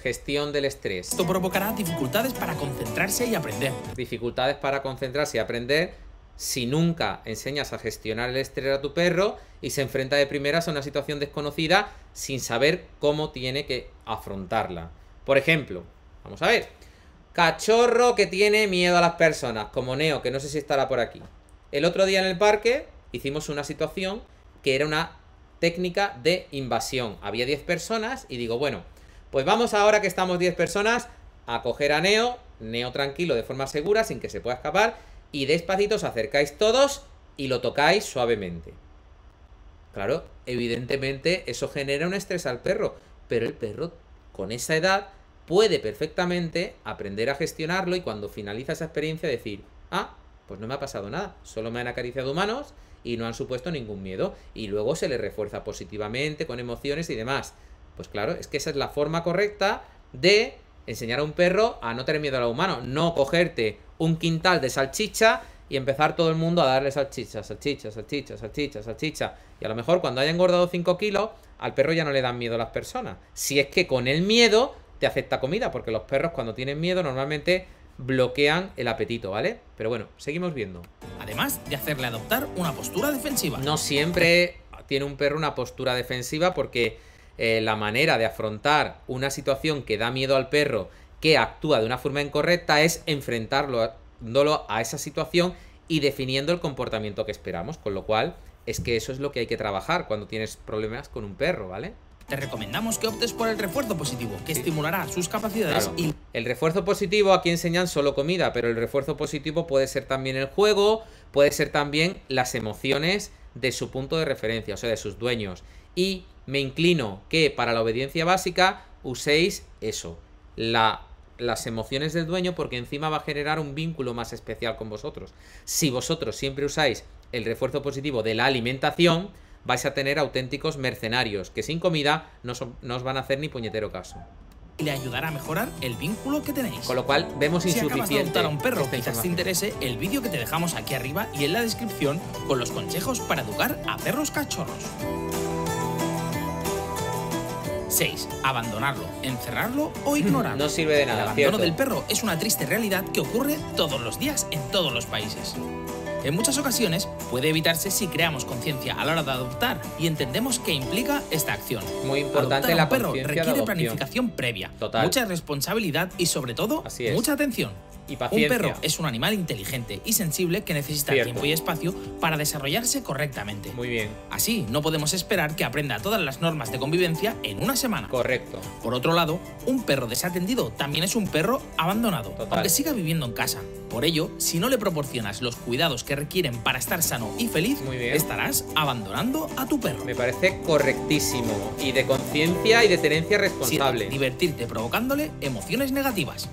[SPEAKER 1] Gestión del estrés.
[SPEAKER 4] Esto provocará dificultades para concentrarse y aprender.
[SPEAKER 1] Dificultades para concentrarse y aprender si nunca enseñas a gestionar el estrés a tu perro y se enfrenta de primeras a una situación desconocida sin saber cómo tiene que afrontarla. Por ejemplo, vamos a ver, cachorro que tiene miedo a las personas, como Neo, que no sé si estará por aquí. El otro día en el parque hicimos una situación que era una técnica de invasión. Había 10 personas y digo, bueno, pues vamos ahora que estamos 10 personas a coger a Neo, Neo tranquilo de forma segura, sin que se pueda escapar, y despacito os acercáis todos y lo tocáis suavemente. Claro, evidentemente eso genera un estrés al perro, pero el perro con esa edad puede perfectamente aprender a gestionarlo y cuando finaliza esa experiencia decir, ah, pues no me ha pasado nada, solo me han acariciado humanos y no han supuesto ningún miedo y luego se le refuerza positivamente con emociones y demás. Pues claro, es que esa es la forma correcta de enseñar a un perro a no tener miedo a lo humano, no cogerte un quintal de salchicha y empezar todo el mundo a darle salchicha, salchicha, salchicha, salchicha, salchicha. Y a lo mejor cuando haya engordado 5 kilos, al perro ya no le dan miedo a las personas. Si es que con el miedo te acepta comida, porque los perros cuando tienen miedo normalmente bloquean el apetito, ¿vale? Pero bueno, seguimos viendo.
[SPEAKER 4] Además de hacerle adoptar una postura defensiva.
[SPEAKER 1] No siempre tiene un perro una postura defensiva porque eh, la manera de afrontar una situación que da miedo al perro que actúa de una forma incorrecta es enfrentarlo a esa situación y definiendo el comportamiento que esperamos, con lo cual es que eso es lo que hay que trabajar cuando tienes problemas con un perro, ¿vale?
[SPEAKER 4] Te recomendamos que optes por el refuerzo positivo, que estimulará sus capacidades
[SPEAKER 1] Claro.
[SPEAKER 4] y
[SPEAKER 1] El refuerzo positivo aquí enseñan solo comida, pero el refuerzo positivo puede ser también el juego, puede ser también las emociones de su punto de referencia, o sea, de sus dueños. Y me inclino que para la obediencia básica uséis eso, la, las emociones del dueño, porque encima va a generar un vínculo más especial con vosotros. Si vosotros siempre usáis el refuerzo positivo de la alimentación, vais a tener auténticos mercenarios que sin comida no, son- no os van a hacer ni puñetero caso.
[SPEAKER 4] le ayudará a mejorar el vínculo que tenéis.
[SPEAKER 1] Con lo cual vemos
[SPEAKER 4] Si acabas de
[SPEAKER 1] insuficiente.
[SPEAKER 4] adoptar a un perro, quizás te interese el vídeo que te dejamos aquí arriba y en la descripción con los consejos para educar a perros cachorros. 6. Abandonarlo, encerrarlo o ignorarlo.
[SPEAKER 1] No sirve de
[SPEAKER 4] El
[SPEAKER 1] nada,
[SPEAKER 4] abandono
[SPEAKER 1] cierto.
[SPEAKER 4] del perro es una triste realidad que ocurre todos los días en todos los países. En muchas ocasiones puede evitarse si creamos conciencia a la hora de adoptar y entendemos qué implica esta acción.
[SPEAKER 1] Muy importante
[SPEAKER 4] Adoptar
[SPEAKER 1] la
[SPEAKER 4] un perro
[SPEAKER 1] de
[SPEAKER 4] requiere planificación previa,
[SPEAKER 1] Total.
[SPEAKER 4] mucha responsabilidad y sobre todo
[SPEAKER 1] Así
[SPEAKER 4] mucha atención.
[SPEAKER 1] Y
[SPEAKER 4] Un perro es un animal inteligente y sensible que necesita
[SPEAKER 1] Cierto.
[SPEAKER 4] tiempo y espacio para desarrollarse correctamente.
[SPEAKER 1] Muy bien,
[SPEAKER 4] Así, no podemos esperar que aprenda todas las normas de convivencia en una semana.
[SPEAKER 1] correcto.
[SPEAKER 4] Por otro lado, un perro desatendido también es un perro abandonado,
[SPEAKER 1] Total.
[SPEAKER 4] aunque siga viviendo en casa. Por ello, si no le proporcionas los cuidados que requieren para estar sano y feliz,
[SPEAKER 1] Muy bien.
[SPEAKER 4] estarás abandonando a tu perro.
[SPEAKER 1] Me parece correctísimo. Y de conciencia y de tenencia responsable.
[SPEAKER 4] divertirte provocándole emociones negativas.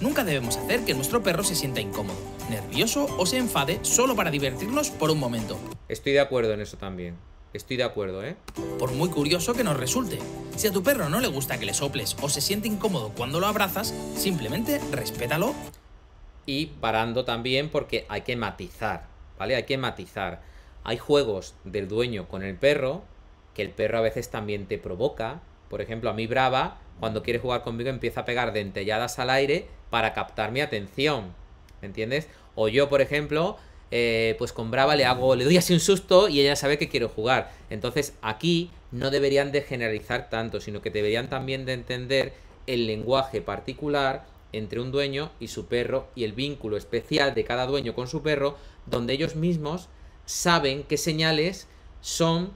[SPEAKER 4] Nunca debemos hacer que nuestro perro se sienta incómodo, nervioso o se enfade solo para divertirnos por un momento,
[SPEAKER 1] Estoy de acuerdo en eso también. Estoy de acuerdo, ¿eh?
[SPEAKER 4] por muy curioso que nos resulte. Si a tu perro no le gusta que le soples o se siente incómodo cuando lo abrazas, simplemente respétalo
[SPEAKER 1] Y parando también porque hay que matizar, ¿vale? Hay que matizar. Hay juegos del dueño con el perro que el perro a veces también te provoca. Por ejemplo, a mí Brava, cuando quiere jugar conmigo, empieza a pegar dentelladas al aire para captar mi atención. ¿Me entiendes? O yo, por ejemplo, eh, pues con Brava le hago, le doy así un susto y ella sabe que quiero jugar. Entonces aquí no deberían de generalizar tanto, sino que deberían también de entender el lenguaje particular entre un dueño y su perro y el vínculo especial de cada dueño con su perro, donde ellos mismos saben qué señales son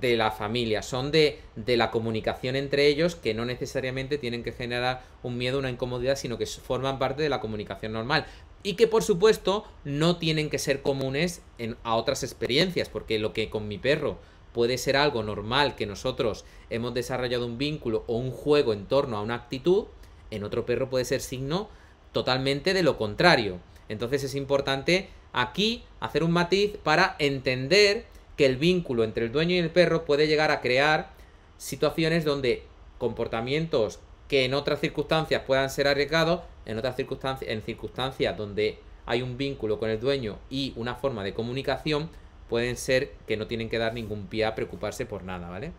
[SPEAKER 1] de la familia, son de, de la comunicación entre ellos que no necesariamente tienen que generar un miedo, una incomodidad, sino que forman parte de la comunicación normal. Y que por supuesto no tienen que ser comunes en, a otras experiencias, porque lo que con mi perro puede ser algo normal que nosotros hemos desarrollado un vínculo o un juego en torno a una actitud, en otro perro puede ser signo totalmente de lo contrario. Entonces es importante aquí hacer un matiz para entender que el vínculo entre el dueño y el perro puede llegar a crear situaciones donde comportamientos que en otras circunstancias puedan ser arriesgados, en otras circunstancias, en circunstancias donde hay un vínculo con el dueño y una forma de comunicación, pueden ser que no tienen que dar ningún pie a preocuparse por nada, ¿vale?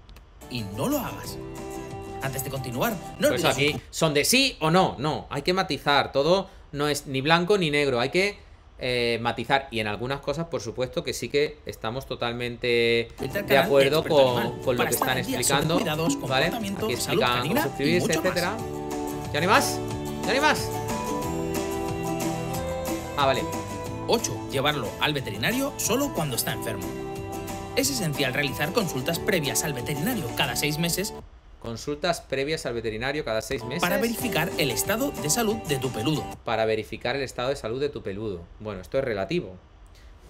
[SPEAKER 4] y no lo hagas. Antes de continuar, no
[SPEAKER 1] Pues aquí son de sí o no, no, hay que matizar, todo no es ni blanco ni negro, hay que eh, matizar y en algunas cosas por supuesto que sí que estamos totalmente de acuerdo con, con lo que están explicando,
[SPEAKER 4] cuidados,
[SPEAKER 1] ¿vale? Aquí explican cómo suscribirse, etcétera. ¿Ya ni más? ¿Ya ni más? Ah, vale.
[SPEAKER 4] 8. Llevarlo al veterinario solo cuando está enfermo. Es esencial realizar consultas previas al veterinario cada 6 meses
[SPEAKER 1] Consultas previas al veterinario cada seis meses
[SPEAKER 4] para verificar el estado de salud de tu peludo.
[SPEAKER 1] para verificar el estado de salud de tu peludo. Bueno, esto es relativo.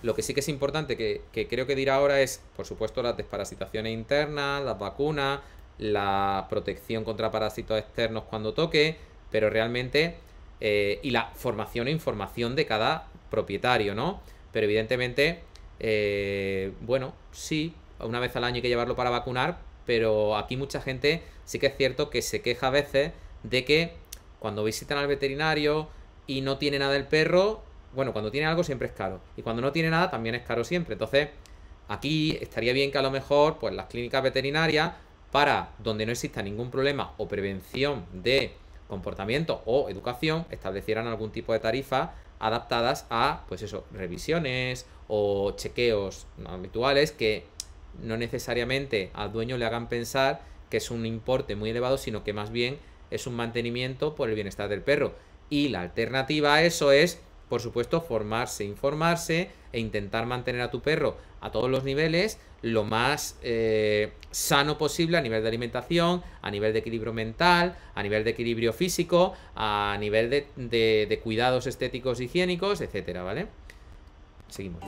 [SPEAKER 1] Lo que sí que es importante, que, que creo que dirá ahora, es, por supuesto, las desparasitaciones internas, las vacunas, la protección contra parásitos externos cuando toque, pero realmente, eh, y la formación e información de cada propietario, ¿no? Pero evidentemente, eh, bueno, sí, una vez al año hay que llevarlo para vacunar, pero aquí mucha gente sí que es cierto que se queja a veces de que cuando visitan al veterinario y no tiene nada el perro, bueno, cuando tiene algo siempre es caro. Y cuando no tiene nada también es caro siempre. Entonces, aquí estaría bien que a lo mejor, pues las clínicas veterinarias, para donde no exista ningún problema o prevención de comportamiento o educación, establecieran algún tipo de tarifa adaptadas a, pues eso, revisiones o chequeos habituales que no necesariamente al dueño le hagan pensar que es un importe muy elevado, sino que más bien es un mantenimiento por el bienestar del perro. Y la alternativa a eso es, por supuesto, formarse, informarse, e intentar mantener a tu perro a todos los niveles lo más eh, sano posible a nivel de alimentación, a nivel de equilibrio mental, a nivel de equilibrio físico, a nivel de, de, de cuidados estéticos, higiénicos, etcétera, ¿vale? Seguimos.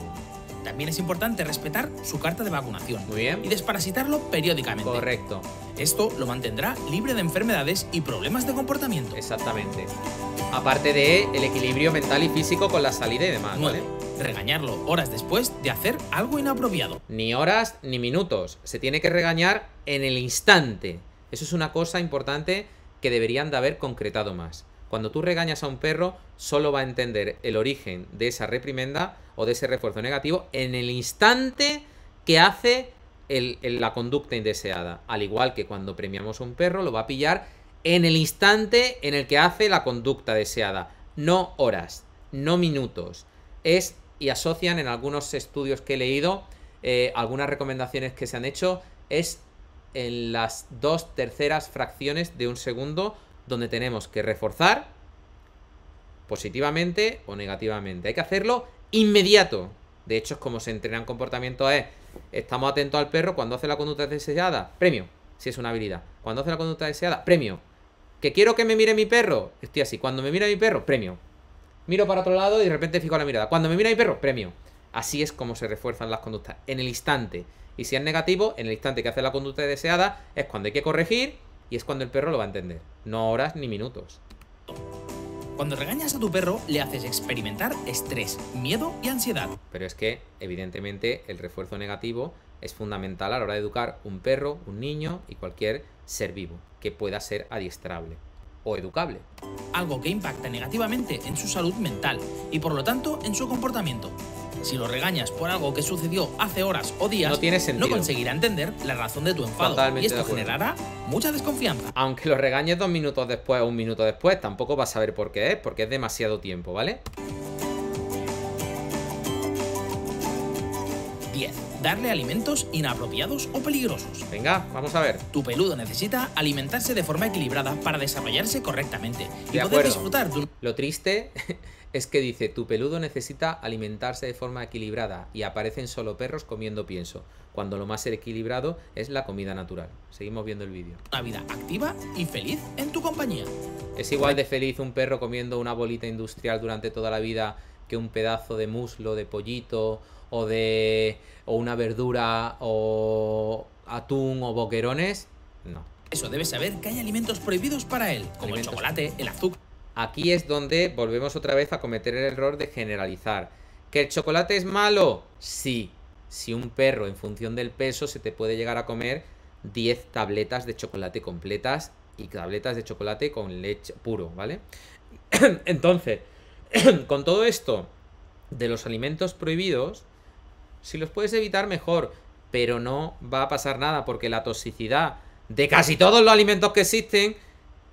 [SPEAKER 4] También es importante respetar su carta de vacunación.
[SPEAKER 1] Muy bien.
[SPEAKER 4] Y desparasitarlo periódicamente.
[SPEAKER 1] Correcto,
[SPEAKER 4] Esto lo mantendrá libre de enfermedades y problemas de comportamiento.
[SPEAKER 1] exactamente. Aparte de el equilibrio mental y físico con la salida y demás, ¿vale?
[SPEAKER 4] 9. Regañarlo horas después de hacer algo inapropiado.
[SPEAKER 1] Ni horas ni minutos. Se tiene que regañar en el instante. Eso es una cosa importante que deberían de haber concretado más. Cuando tú regañas a un perro, solo va a entender el origen de esa reprimenda o de ese refuerzo negativo en el instante que hace la conducta indeseada. Al igual que cuando premiamos un perro, lo va a pillar en el instante en el que hace la conducta deseada. No horas, no minutos. Es, y asocian en algunos estudios que he leído, eh, algunas recomendaciones que se han hecho, es en las dos terceras fracciones de un segundo donde tenemos que reforzar positivamente o negativamente. Hay que hacerlo inmediato. De hecho, es como se entrenan comportamientos es, estamos atentos al perro cuando hace la conducta deseada, premio, si es una habilidad. Cuando hace la conducta deseada, premio. Que quiero que me mire mi perro, estoy así. Cuando me mira mi perro, premio. Miro para otro lado y de repente fijo la mirada. Cuando me mira mi perro, premio. Así es como se refuerzan las conductas, en el instante. Y si es negativo, en el instante que hace la conducta deseada, es cuando hay que corregir y es cuando el perro lo va a entender. No horas ni minutos.
[SPEAKER 4] Cuando regañas a tu perro, le haces experimentar estrés, miedo y ansiedad.
[SPEAKER 1] Pero es que, evidentemente, el refuerzo negativo es fundamental a la hora de educar un perro, un niño y cualquier ser vivo que pueda ser adiestrable o educable.
[SPEAKER 4] algo que impacta negativamente en su salud mental y por lo tanto en su comportamiento. Si lo regañas por algo que sucedió hace horas o días,
[SPEAKER 1] No tiene sentido.
[SPEAKER 4] conseguirá entender la razón de tu enfado
[SPEAKER 1] Totalmente
[SPEAKER 4] y esto generará mucha desconfianza.
[SPEAKER 1] Aunque lo regañes dos minutos después o un minuto después, tampoco vas a saber por qué es, porque es demasiado tiempo, ¿vale?
[SPEAKER 4] 10. Darle alimentos inapropiados o peligrosos.
[SPEAKER 1] Venga, vamos a ver.
[SPEAKER 4] Tu peludo necesita alimentarse de forma equilibrada para desarrollarse correctamente y
[SPEAKER 1] De
[SPEAKER 4] poder
[SPEAKER 1] acuerdo.
[SPEAKER 4] disfrutar de un
[SPEAKER 1] Lo triste es que dice, tu peludo necesita alimentarse de forma equilibrada y aparecen solo perros comiendo pienso, cuando lo más equilibrado es la comida natural. Seguimos viendo el vídeo.
[SPEAKER 4] una vida activa y feliz en tu compañía.
[SPEAKER 1] Es igual de feliz un perro comiendo una bolita industrial durante toda la vida que un pedazo de muslo, de pollito o de o una verdura o atún o boquerones. No.
[SPEAKER 4] Eso debes saber que hay alimentos prohibidos para él, como
[SPEAKER 1] Alimentos-
[SPEAKER 4] el chocolate, el azúcar,
[SPEAKER 1] Aquí es donde volvemos otra vez a cometer el error de generalizar. ¿Que el chocolate es malo? Sí. Si un perro en función del peso se te puede llegar a comer 10 tabletas de chocolate completas y tabletas de chocolate con leche puro, ¿vale? Entonces, con todo esto de los alimentos prohibidos, si los puedes evitar mejor, pero no va a pasar nada porque la toxicidad de casi todos los alimentos que existen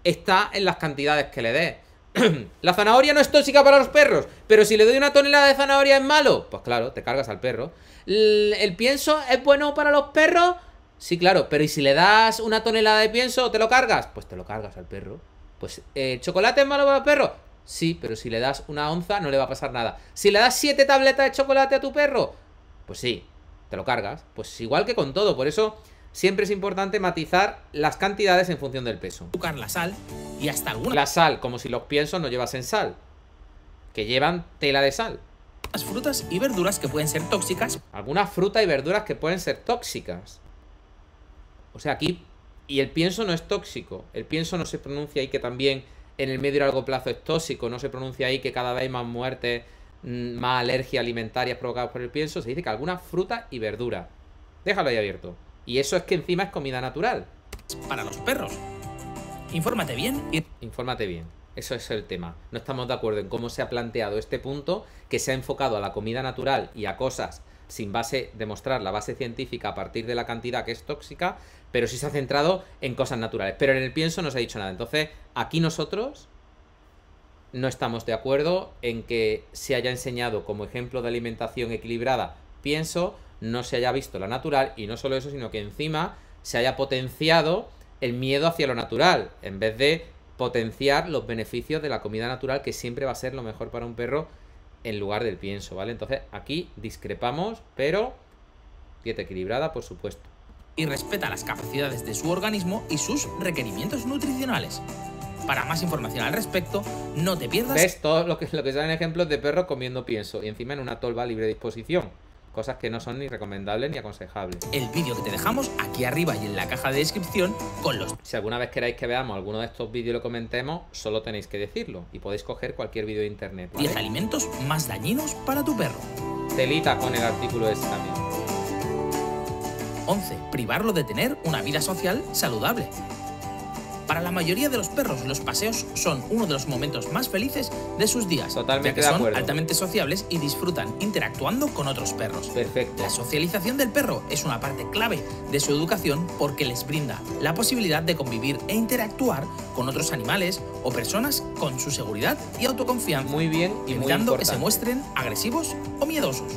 [SPEAKER 1] está en las cantidades que le des. la zanahoria no es tóxica para los perros, pero si le doy una tonelada de zanahoria es malo. Pues claro, te cargas al perro. ¿El pienso es bueno para los perros? Sí, claro, pero ¿y si le das una tonelada de pienso, te lo cargas? Pues te lo cargas al perro. Pues, ¿el chocolate es malo para los perros? Sí, pero si le das una onza no le va a pasar nada. Si le das siete tabletas de chocolate a tu perro, pues sí, te lo cargas. Pues igual que con todo, por eso siempre es importante matizar las cantidades en función del peso.
[SPEAKER 4] la sal y hasta algunas
[SPEAKER 1] La sal, como si los piensos no llevasen sal. Que llevan tela de sal.
[SPEAKER 4] frutas y verduras que pueden ser tóxicas
[SPEAKER 1] Algunas frutas y verduras que pueden ser tóxicas. O sea, aquí. Y el pienso no es tóxico. El pienso no se pronuncia ahí que también en el medio y largo plazo es tóxico. No se pronuncia ahí que cada vez hay más muertes, más alergias alimentarias provocadas por el pienso. Se dice que algunas frutas y verduras. Déjalo ahí abierto. Y eso es que encima es comida natural.
[SPEAKER 4] para los perros. Infórmate bien y
[SPEAKER 1] Infórmate bien. Eso es el tema. No estamos de acuerdo en cómo se ha planteado este punto, que se ha enfocado a la comida natural y a cosas sin base, demostrar la base científica a partir de la cantidad que es tóxica, pero sí se ha centrado en cosas naturales. Pero en el pienso no se ha dicho nada. Entonces, aquí nosotros no estamos de acuerdo en que se haya enseñado como ejemplo de alimentación equilibrada pienso, no se haya visto la natural y no solo eso, sino que encima se haya potenciado el miedo hacia lo natural, en vez de potenciar los beneficios de la comida natural, que siempre va a ser lo mejor para un perro en lugar del pienso, ¿vale? Entonces aquí discrepamos, pero dieta equilibrada, por supuesto.
[SPEAKER 4] Y respeta las capacidades de su organismo y sus requerimientos nutricionales. Para más información al respecto, no te pierdas...
[SPEAKER 1] ¿Ves? Todo lo que, lo que salen ejemplos de perros comiendo pienso y encima en una tolva libre disposición. Cosas que no son ni recomendables ni aconsejables.
[SPEAKER 4] El vídeo que te dejamos aquí arriba y en la caja de descripción con los
[SPEAKER 1] Si alguna vez queráis que veamos alguno de estos vídeos y lo comentemos, solo tenéis que decirlo. Y podéis coger cualquier vídeo de internet. ¿vale?
[SPEAKER 4] 10 alimentos más dañinos para tu perro.
[SPEAKER 1] Telita con el artículo ese también.
[SPEAKER 4] 11. Privarlo de tener una vida social saludable. Para la mayoría de los perros, los paseos son uno de los momentos más felices de sus días,
[SPEAKER 1] Totalmente
[SPEAKER 4] ya que
[SPEAKER 1] de
[SPEAKER 4] son
[SPEAKER 1] acuerdo.
[SPEAKER 4] altamente sociables y disfrutan interactuando con otros perros.
[SPEAKER 1] Perfecto.
[SPEAKER 4] La socialización del perro es una parte clave de su educación porque les brinda la posibilidad de convivir e interactuar con otros animales o personas con su seguridad y autoconfianza,
[SPEAKER 1] Muy bien y muy
[SPEAKER 4] evitando que se
[SPEAKER 1] importante.
[SPEAKER 4] muestren agresivos o miedosos.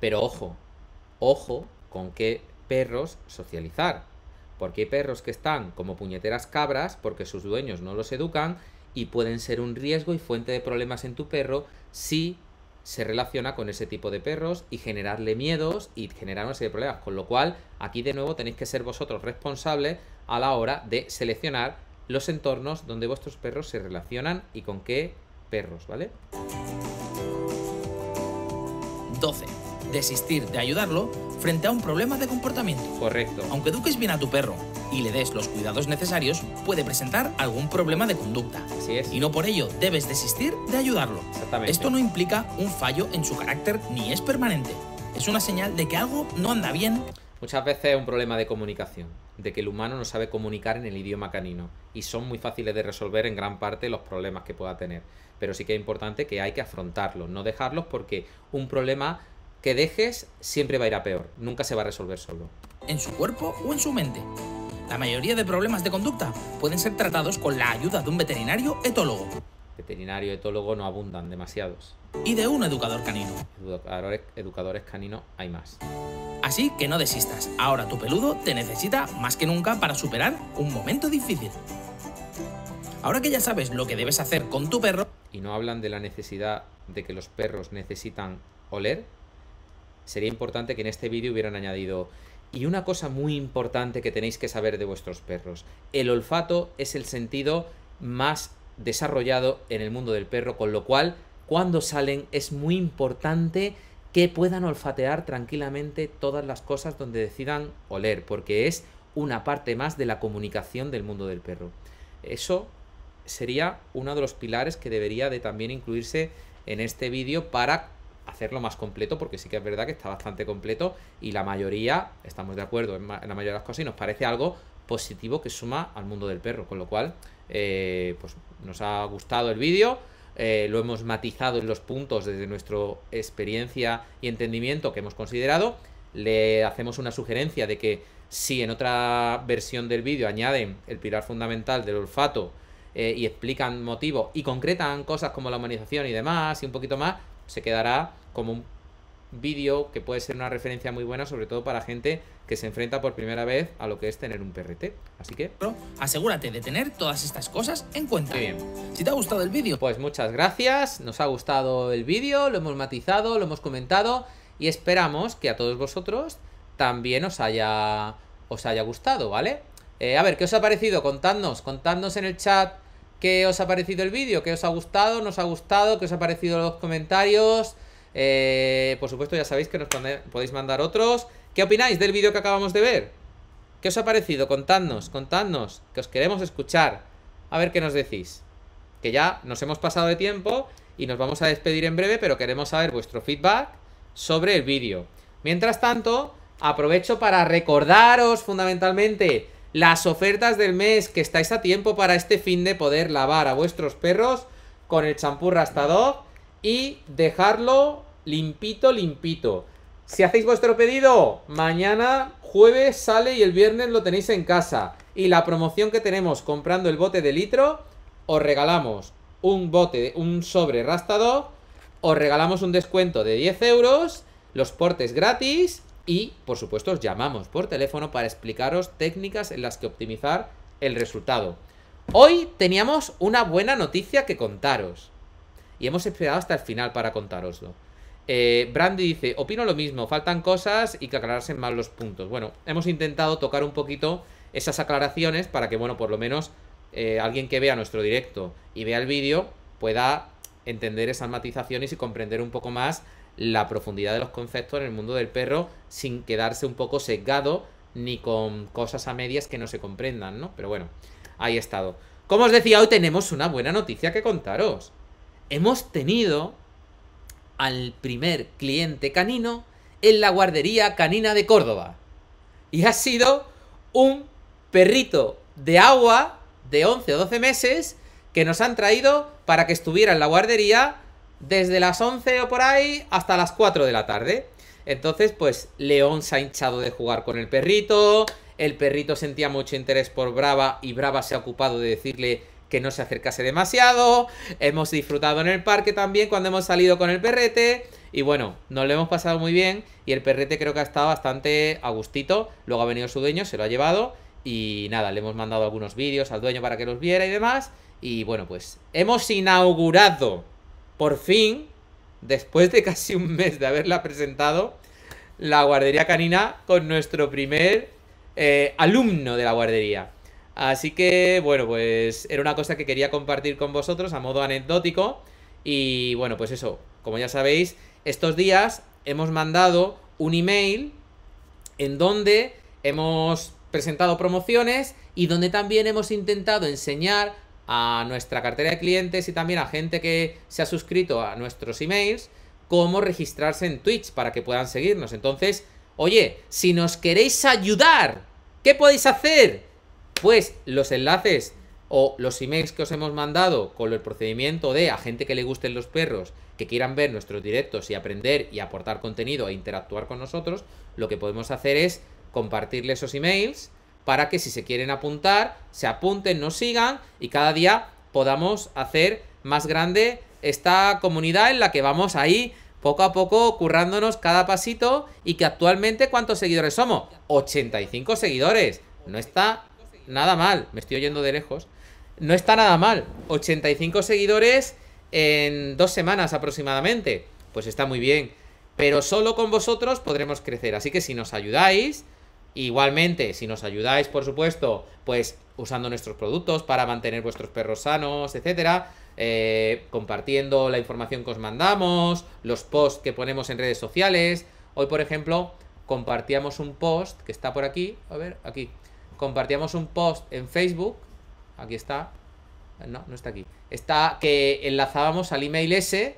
[SPEAKER 1] Pero ojo, ojo con qué perros socializar. Porque hay perros que están como puñeteras cabras porque sus dueños no los educan y pueden ser un riesgo y fuente de problemas en tu perro si se relaciona con ese tipo de perros y generarle miedos y generar una serie de problemas. Con lo cual, aquí de nuevo tenéis que ser vosotros responsables a la hora de seleccionar los entornos donde vuestros perros se relacionan y con qué perros, ¿vale?
[SPEAKER 4] 12. Desistir de ayudarlo frente a un problema de comportamiento.
[SPEAKER 1] Correcto.
[SPEAKER 4] Aunque eduques bien a tu perro y le des los cuidados necesarios, puede presentar algún problema de conducta.
[SPEAKER 1] Así es.
[SPEAKER 4] Y no por ello debes desistir de ayudarlo.
[SPEAKER 1] Exactamente.
[SPEAKER 4] Esto no implica un fallo en su carácter ni es permanente. Es una señal de que algo no anda bien
[SPEAKER 1] Muchas veces es un problema de comunicación, de que el humano no sabe comunicar en el idioma canino y son muy fáciles de resolver en gran parte los problemas que pueda tener. Pero sí que es importante que hay que afrontarlos, no dejarlos porque un problema que dejes siempre va a ir a peor, nunca se va a resolver solo.
[SPEAKER 4] en su cuerpo o en su mente. La mayoría de problemas de conducta pueden ser tratados con la ayuda de un veterinario etólogo
[SPEAKER 1] Veterinario, etólogo no abundan demasiados.
[SPEAKER 4] y de un educador canino.
[SPEAKER 1] Educadores, educadores caninos hay más.
[SPEAKER 4] Así que no desistas, ahora tu peludo te necesita más que nunca para superar un momento difícil. Ahora que ya sabes lo que debes hacer con tu perro,
[SPEAKER 1] y no hablan de la necesidad de que los perros necesitan oler, sería importante que en este vídeo hubieran añadido y una cosa muy importante que tenéis que saber de vuestros perros. El olfato es el sentido más desarrollado en el mundo del perro, con lo cual cuando salen es muy importante que puedan olfatear tranquilamente todas las cosas donde decidan oler, porque es una parte más de la comunicación del mundo del perro. Eso sería uno de los pilares que debería de también incluirse en este vídeo para hacerlo más completo, porque sí que es verdad que está bastante completo y la mayoría, estamos de acuerdo en, la mayoría de las cosas y nos parece algo positivo que suma al mundo del perro, con lo cual eh, pues nos ha gustado el vídeo, eh, lo hemos matizado en los puntos desde nuestra experiencia y entendimiento que hemos considerado, le hacemos una sugerencia de que si en otra versión del vídeo añaden el pilar fundamental del olfato eh, y explican motivos y concretan cosas como la humanización y demás y un poquito más, se quedará como un vídeo que puede ser una referencia muy buena, sobre todo para gente que se enfrenta por primera vez a lo que es tener un PRT. Así que,
[SPEAKER 4] asegúrate de tener todas estas cosas en cuenta.
[SPEAKER 1] Muy bien.
[SPEAKER 4] Si te ha gustado el vídeo,
[SPEAKER 1] pues muchas gracias, nos ha gustado el vídeo, lo hemos matizado, lo hemos comentado y esperamos que a todos vosotros también os haya, os haya gustado, ¿vale? Eh, a ver, ¿qué os ha parecido? Contadnos, contadnos en el chat qué os ha parecido el vídeo, qué os ha gustado, nos ha gustado, qué os ha parecido los comentarios. Eh, por supuesto, ya sabéis que nos podéis mandar otros. ¿Qué opináis del vídeo que acabamos de ver? ¿Qué os ha parecido? Contadnos, contadnos, que os queremos escuchar. A ver qué nos decís. Que ya nos hemos pasado de tiempo y nos vamos a despedir en breve, pero queremos saber vuestro feedback sobre el vídeo. Mientras tanto, aprovecho para recordaros fundamentalmente las ofertas del mes que estáis a tiempo para este fin de poder lavar a vuestros perros con el champú Rastadog y dejarlo limpito, limpito. Si hacéis vuestro pedido, mañana jueves sale y el viernes lo tenéis en casa. Y la promoción que tenemos comprando el bote de litro, os regalamos un bote, un sobre Rastadog, os regalamos un descuento de 10 euros, los portes gratis y, por supuesto, os llamamos por teléfono para explicaros técnicas en las que optimizar el resultado. Hoy teníamos una buena noticia que contaros. y hemos esperado hasta el final para contároslo. Eh, Brandy dice, opino lo mismo, faltan cosas y que aclararse más los puntos. Bueno, hemos intentado tocar un poquito esas aclaraciones para que, bueno, por lo menos eh, alguien que vea nuestro directo y vea el vídeo pueda entender esas matizaciones y comprender un poco más la profundidad de los conceptos en el mundo del perro sin quedarse un poco sesgado ni con cosas a medias que no se comprendan, ¿no? Pero bueno, ahí he estado. Como os decía, hoy tenemos una buena noticia que contaros. Hemos tenido al primer cliente canino en la guardería canina de Córdoba. Y ha sido un perrito de agua de 11 o 12 meses que nos han traído para que estuviera en la guardería desde las 11 o por ahí hasta las 4 de la tarde. Entonces, pues León se ha hinchado de jugar con el perrito, el perrito sentía mucho interés por Brava y Brava se ha ocupado de decirle que no se acercase demasiado. Hemos disfrutado en el parque también cuando hemos salido con el perrete. Y bueno, nos lo hemos pasado muy bien. Y el perrete creo que ha estado bastante a gustito. Luego ha venido su dueño, se lo ha llevado. Y nada, le hemos mandado algunos vídeos al dueño para que los viera y demás. Y bueno, pues hemos inaugurado, por fin, después de casi un mes de haberla presentado, la guardería canina con nuestro primer eh, alumno de la guardería. Así que, bueno, pues era una cosa que quería compartir con vosotros a modo anecdótico. Y bueno, pues eso, como ya sabéis, estos días hemos mandado un email en donde hemos presentado promociones y donde también hemos intentado enseñar a nuestra cartera de clientes y también a gente que se ha suscrito a nuestros emails cómo registrarse en Twitch para que puedan seguirnos. Entonces, oye, si nos queréis ayudar, ¿qué podéis hacer? Pues los enlaces o los emails que os hemos mandado con el procedimiento de a gente que le gusten los perros, que quieran ver nuestros directos y aprender y aportar contenido e interactuar con nosotros, lo que podemos hacer es compartirle esos emails para que si se quieren apuntar, se apunten, nos sigan y cada día podamos hacer más grande esta comunidad en la que vamos ahí poco a poco currándonos cada pasito y que actualmente ¿cuántos seguidores somos? 85 seguidores. No está nada mal, me estoy oyendo de lejos. No está nada mal. 85 seguidores en dos semanas aproximadamente. Pues está muy bien. Pero solo con vosotros podremos crecer. Así que si nos ayudáis, igualmente, si nos ayudáis, por supuesto, pues usando nuestros productos para mantener vuestros perros sanos, etcétera. Eh, compartiendo la información que os mandamos, los posts que ponemos en redes sociales. Hoy, por ejemplo, compartíamos un post que está por aquí. A ver, aquí compartíamos un post en Facebook. Aquí está. No, no está aquí. Está que enlazábamos al email ese,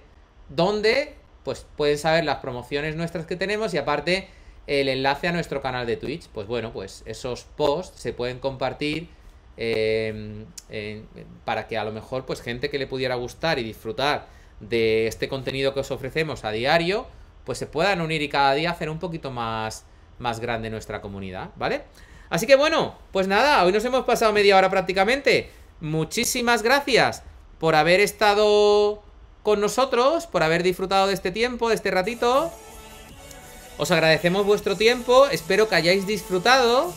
[SPEAKER 1] donde pues pueden saber las promociones nuestras que tenemos y aparte el enlace a nuestro canal de Twitch. Pues bueno, pues esos posts se pueden compartir eh, para que a lo mejor pues gente que le pudiera gustar y disfrutar de este contenido que os ofrecemos a diario, pues se puedan unir y cada día hacer un poquito más, más grande nuestra comunidad, ¿vale? Así que bueno, pues nada, hoy nos hemos pasado media hora prácticamente. Muchísimas gracias por haber estado con nosotros, por haber disfrutado de este tiempo, de este ratito. Os agradecemos vuestro tiempo, espero que hayáis disfrutado.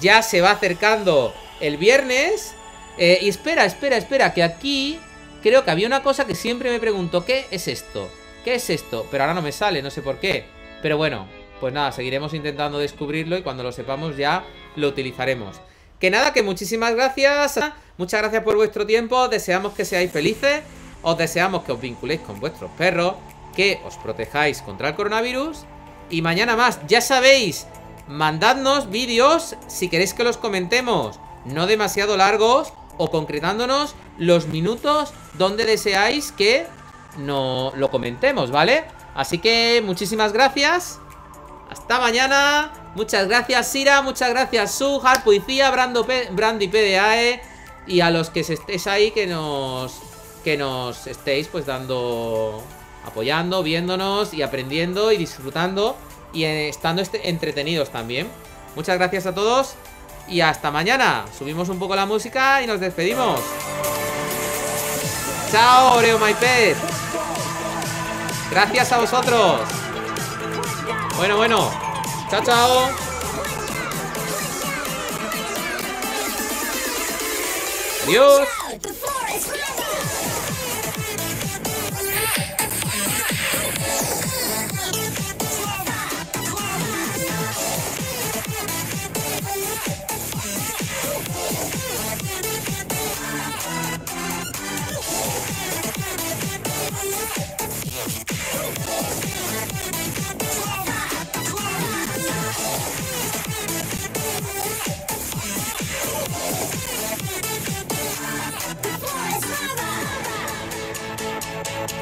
[SPEAKER 1] Ya se va acercando el viernes. Eh, y espera, espera, espera, que aquí creo que había una cosa que siempre me pregunto, ¿qué es esto? ¿Qué es esto? Pero ahora no me sale, no sé por qué. Pero bueno, pues nada, seguiremos intentando descubrirlo y cuando lo sepamos ya lo utilizaremos. Que nada, que muchísimas gracias. Muchas gracias por vuestro tiempo. Deseamos que seáis felices. Os deseamos que os vinculéis con vuestros perros. Que os protejáis contra el coronavirus. Y mañana más, ya sabéis, mandadnos vídeos si queréis que los comentemos. No demasiado largos o concretándonos los minutos donde deseáis que no lo comentemos, ¿vale? Así que muchísimas gracias. Hasta mañana. Muchas gracias, Sira. Muchas gracias, Su, Policía, Brando, Brandy PDAE. Y a los que estéis ahí, que nos, que nos estéis pues dando, apoyando, viéndonos y aprendiendo y disfrutando. Y estando este, entretenidos también. Muchas gracias a todos. Y hasta mañana. Subimos un poco la música y nos despedimos. Chao, Oreo My Pet. Gracias a vosotros. Bueno, bueno. Chao, chao. Adiós.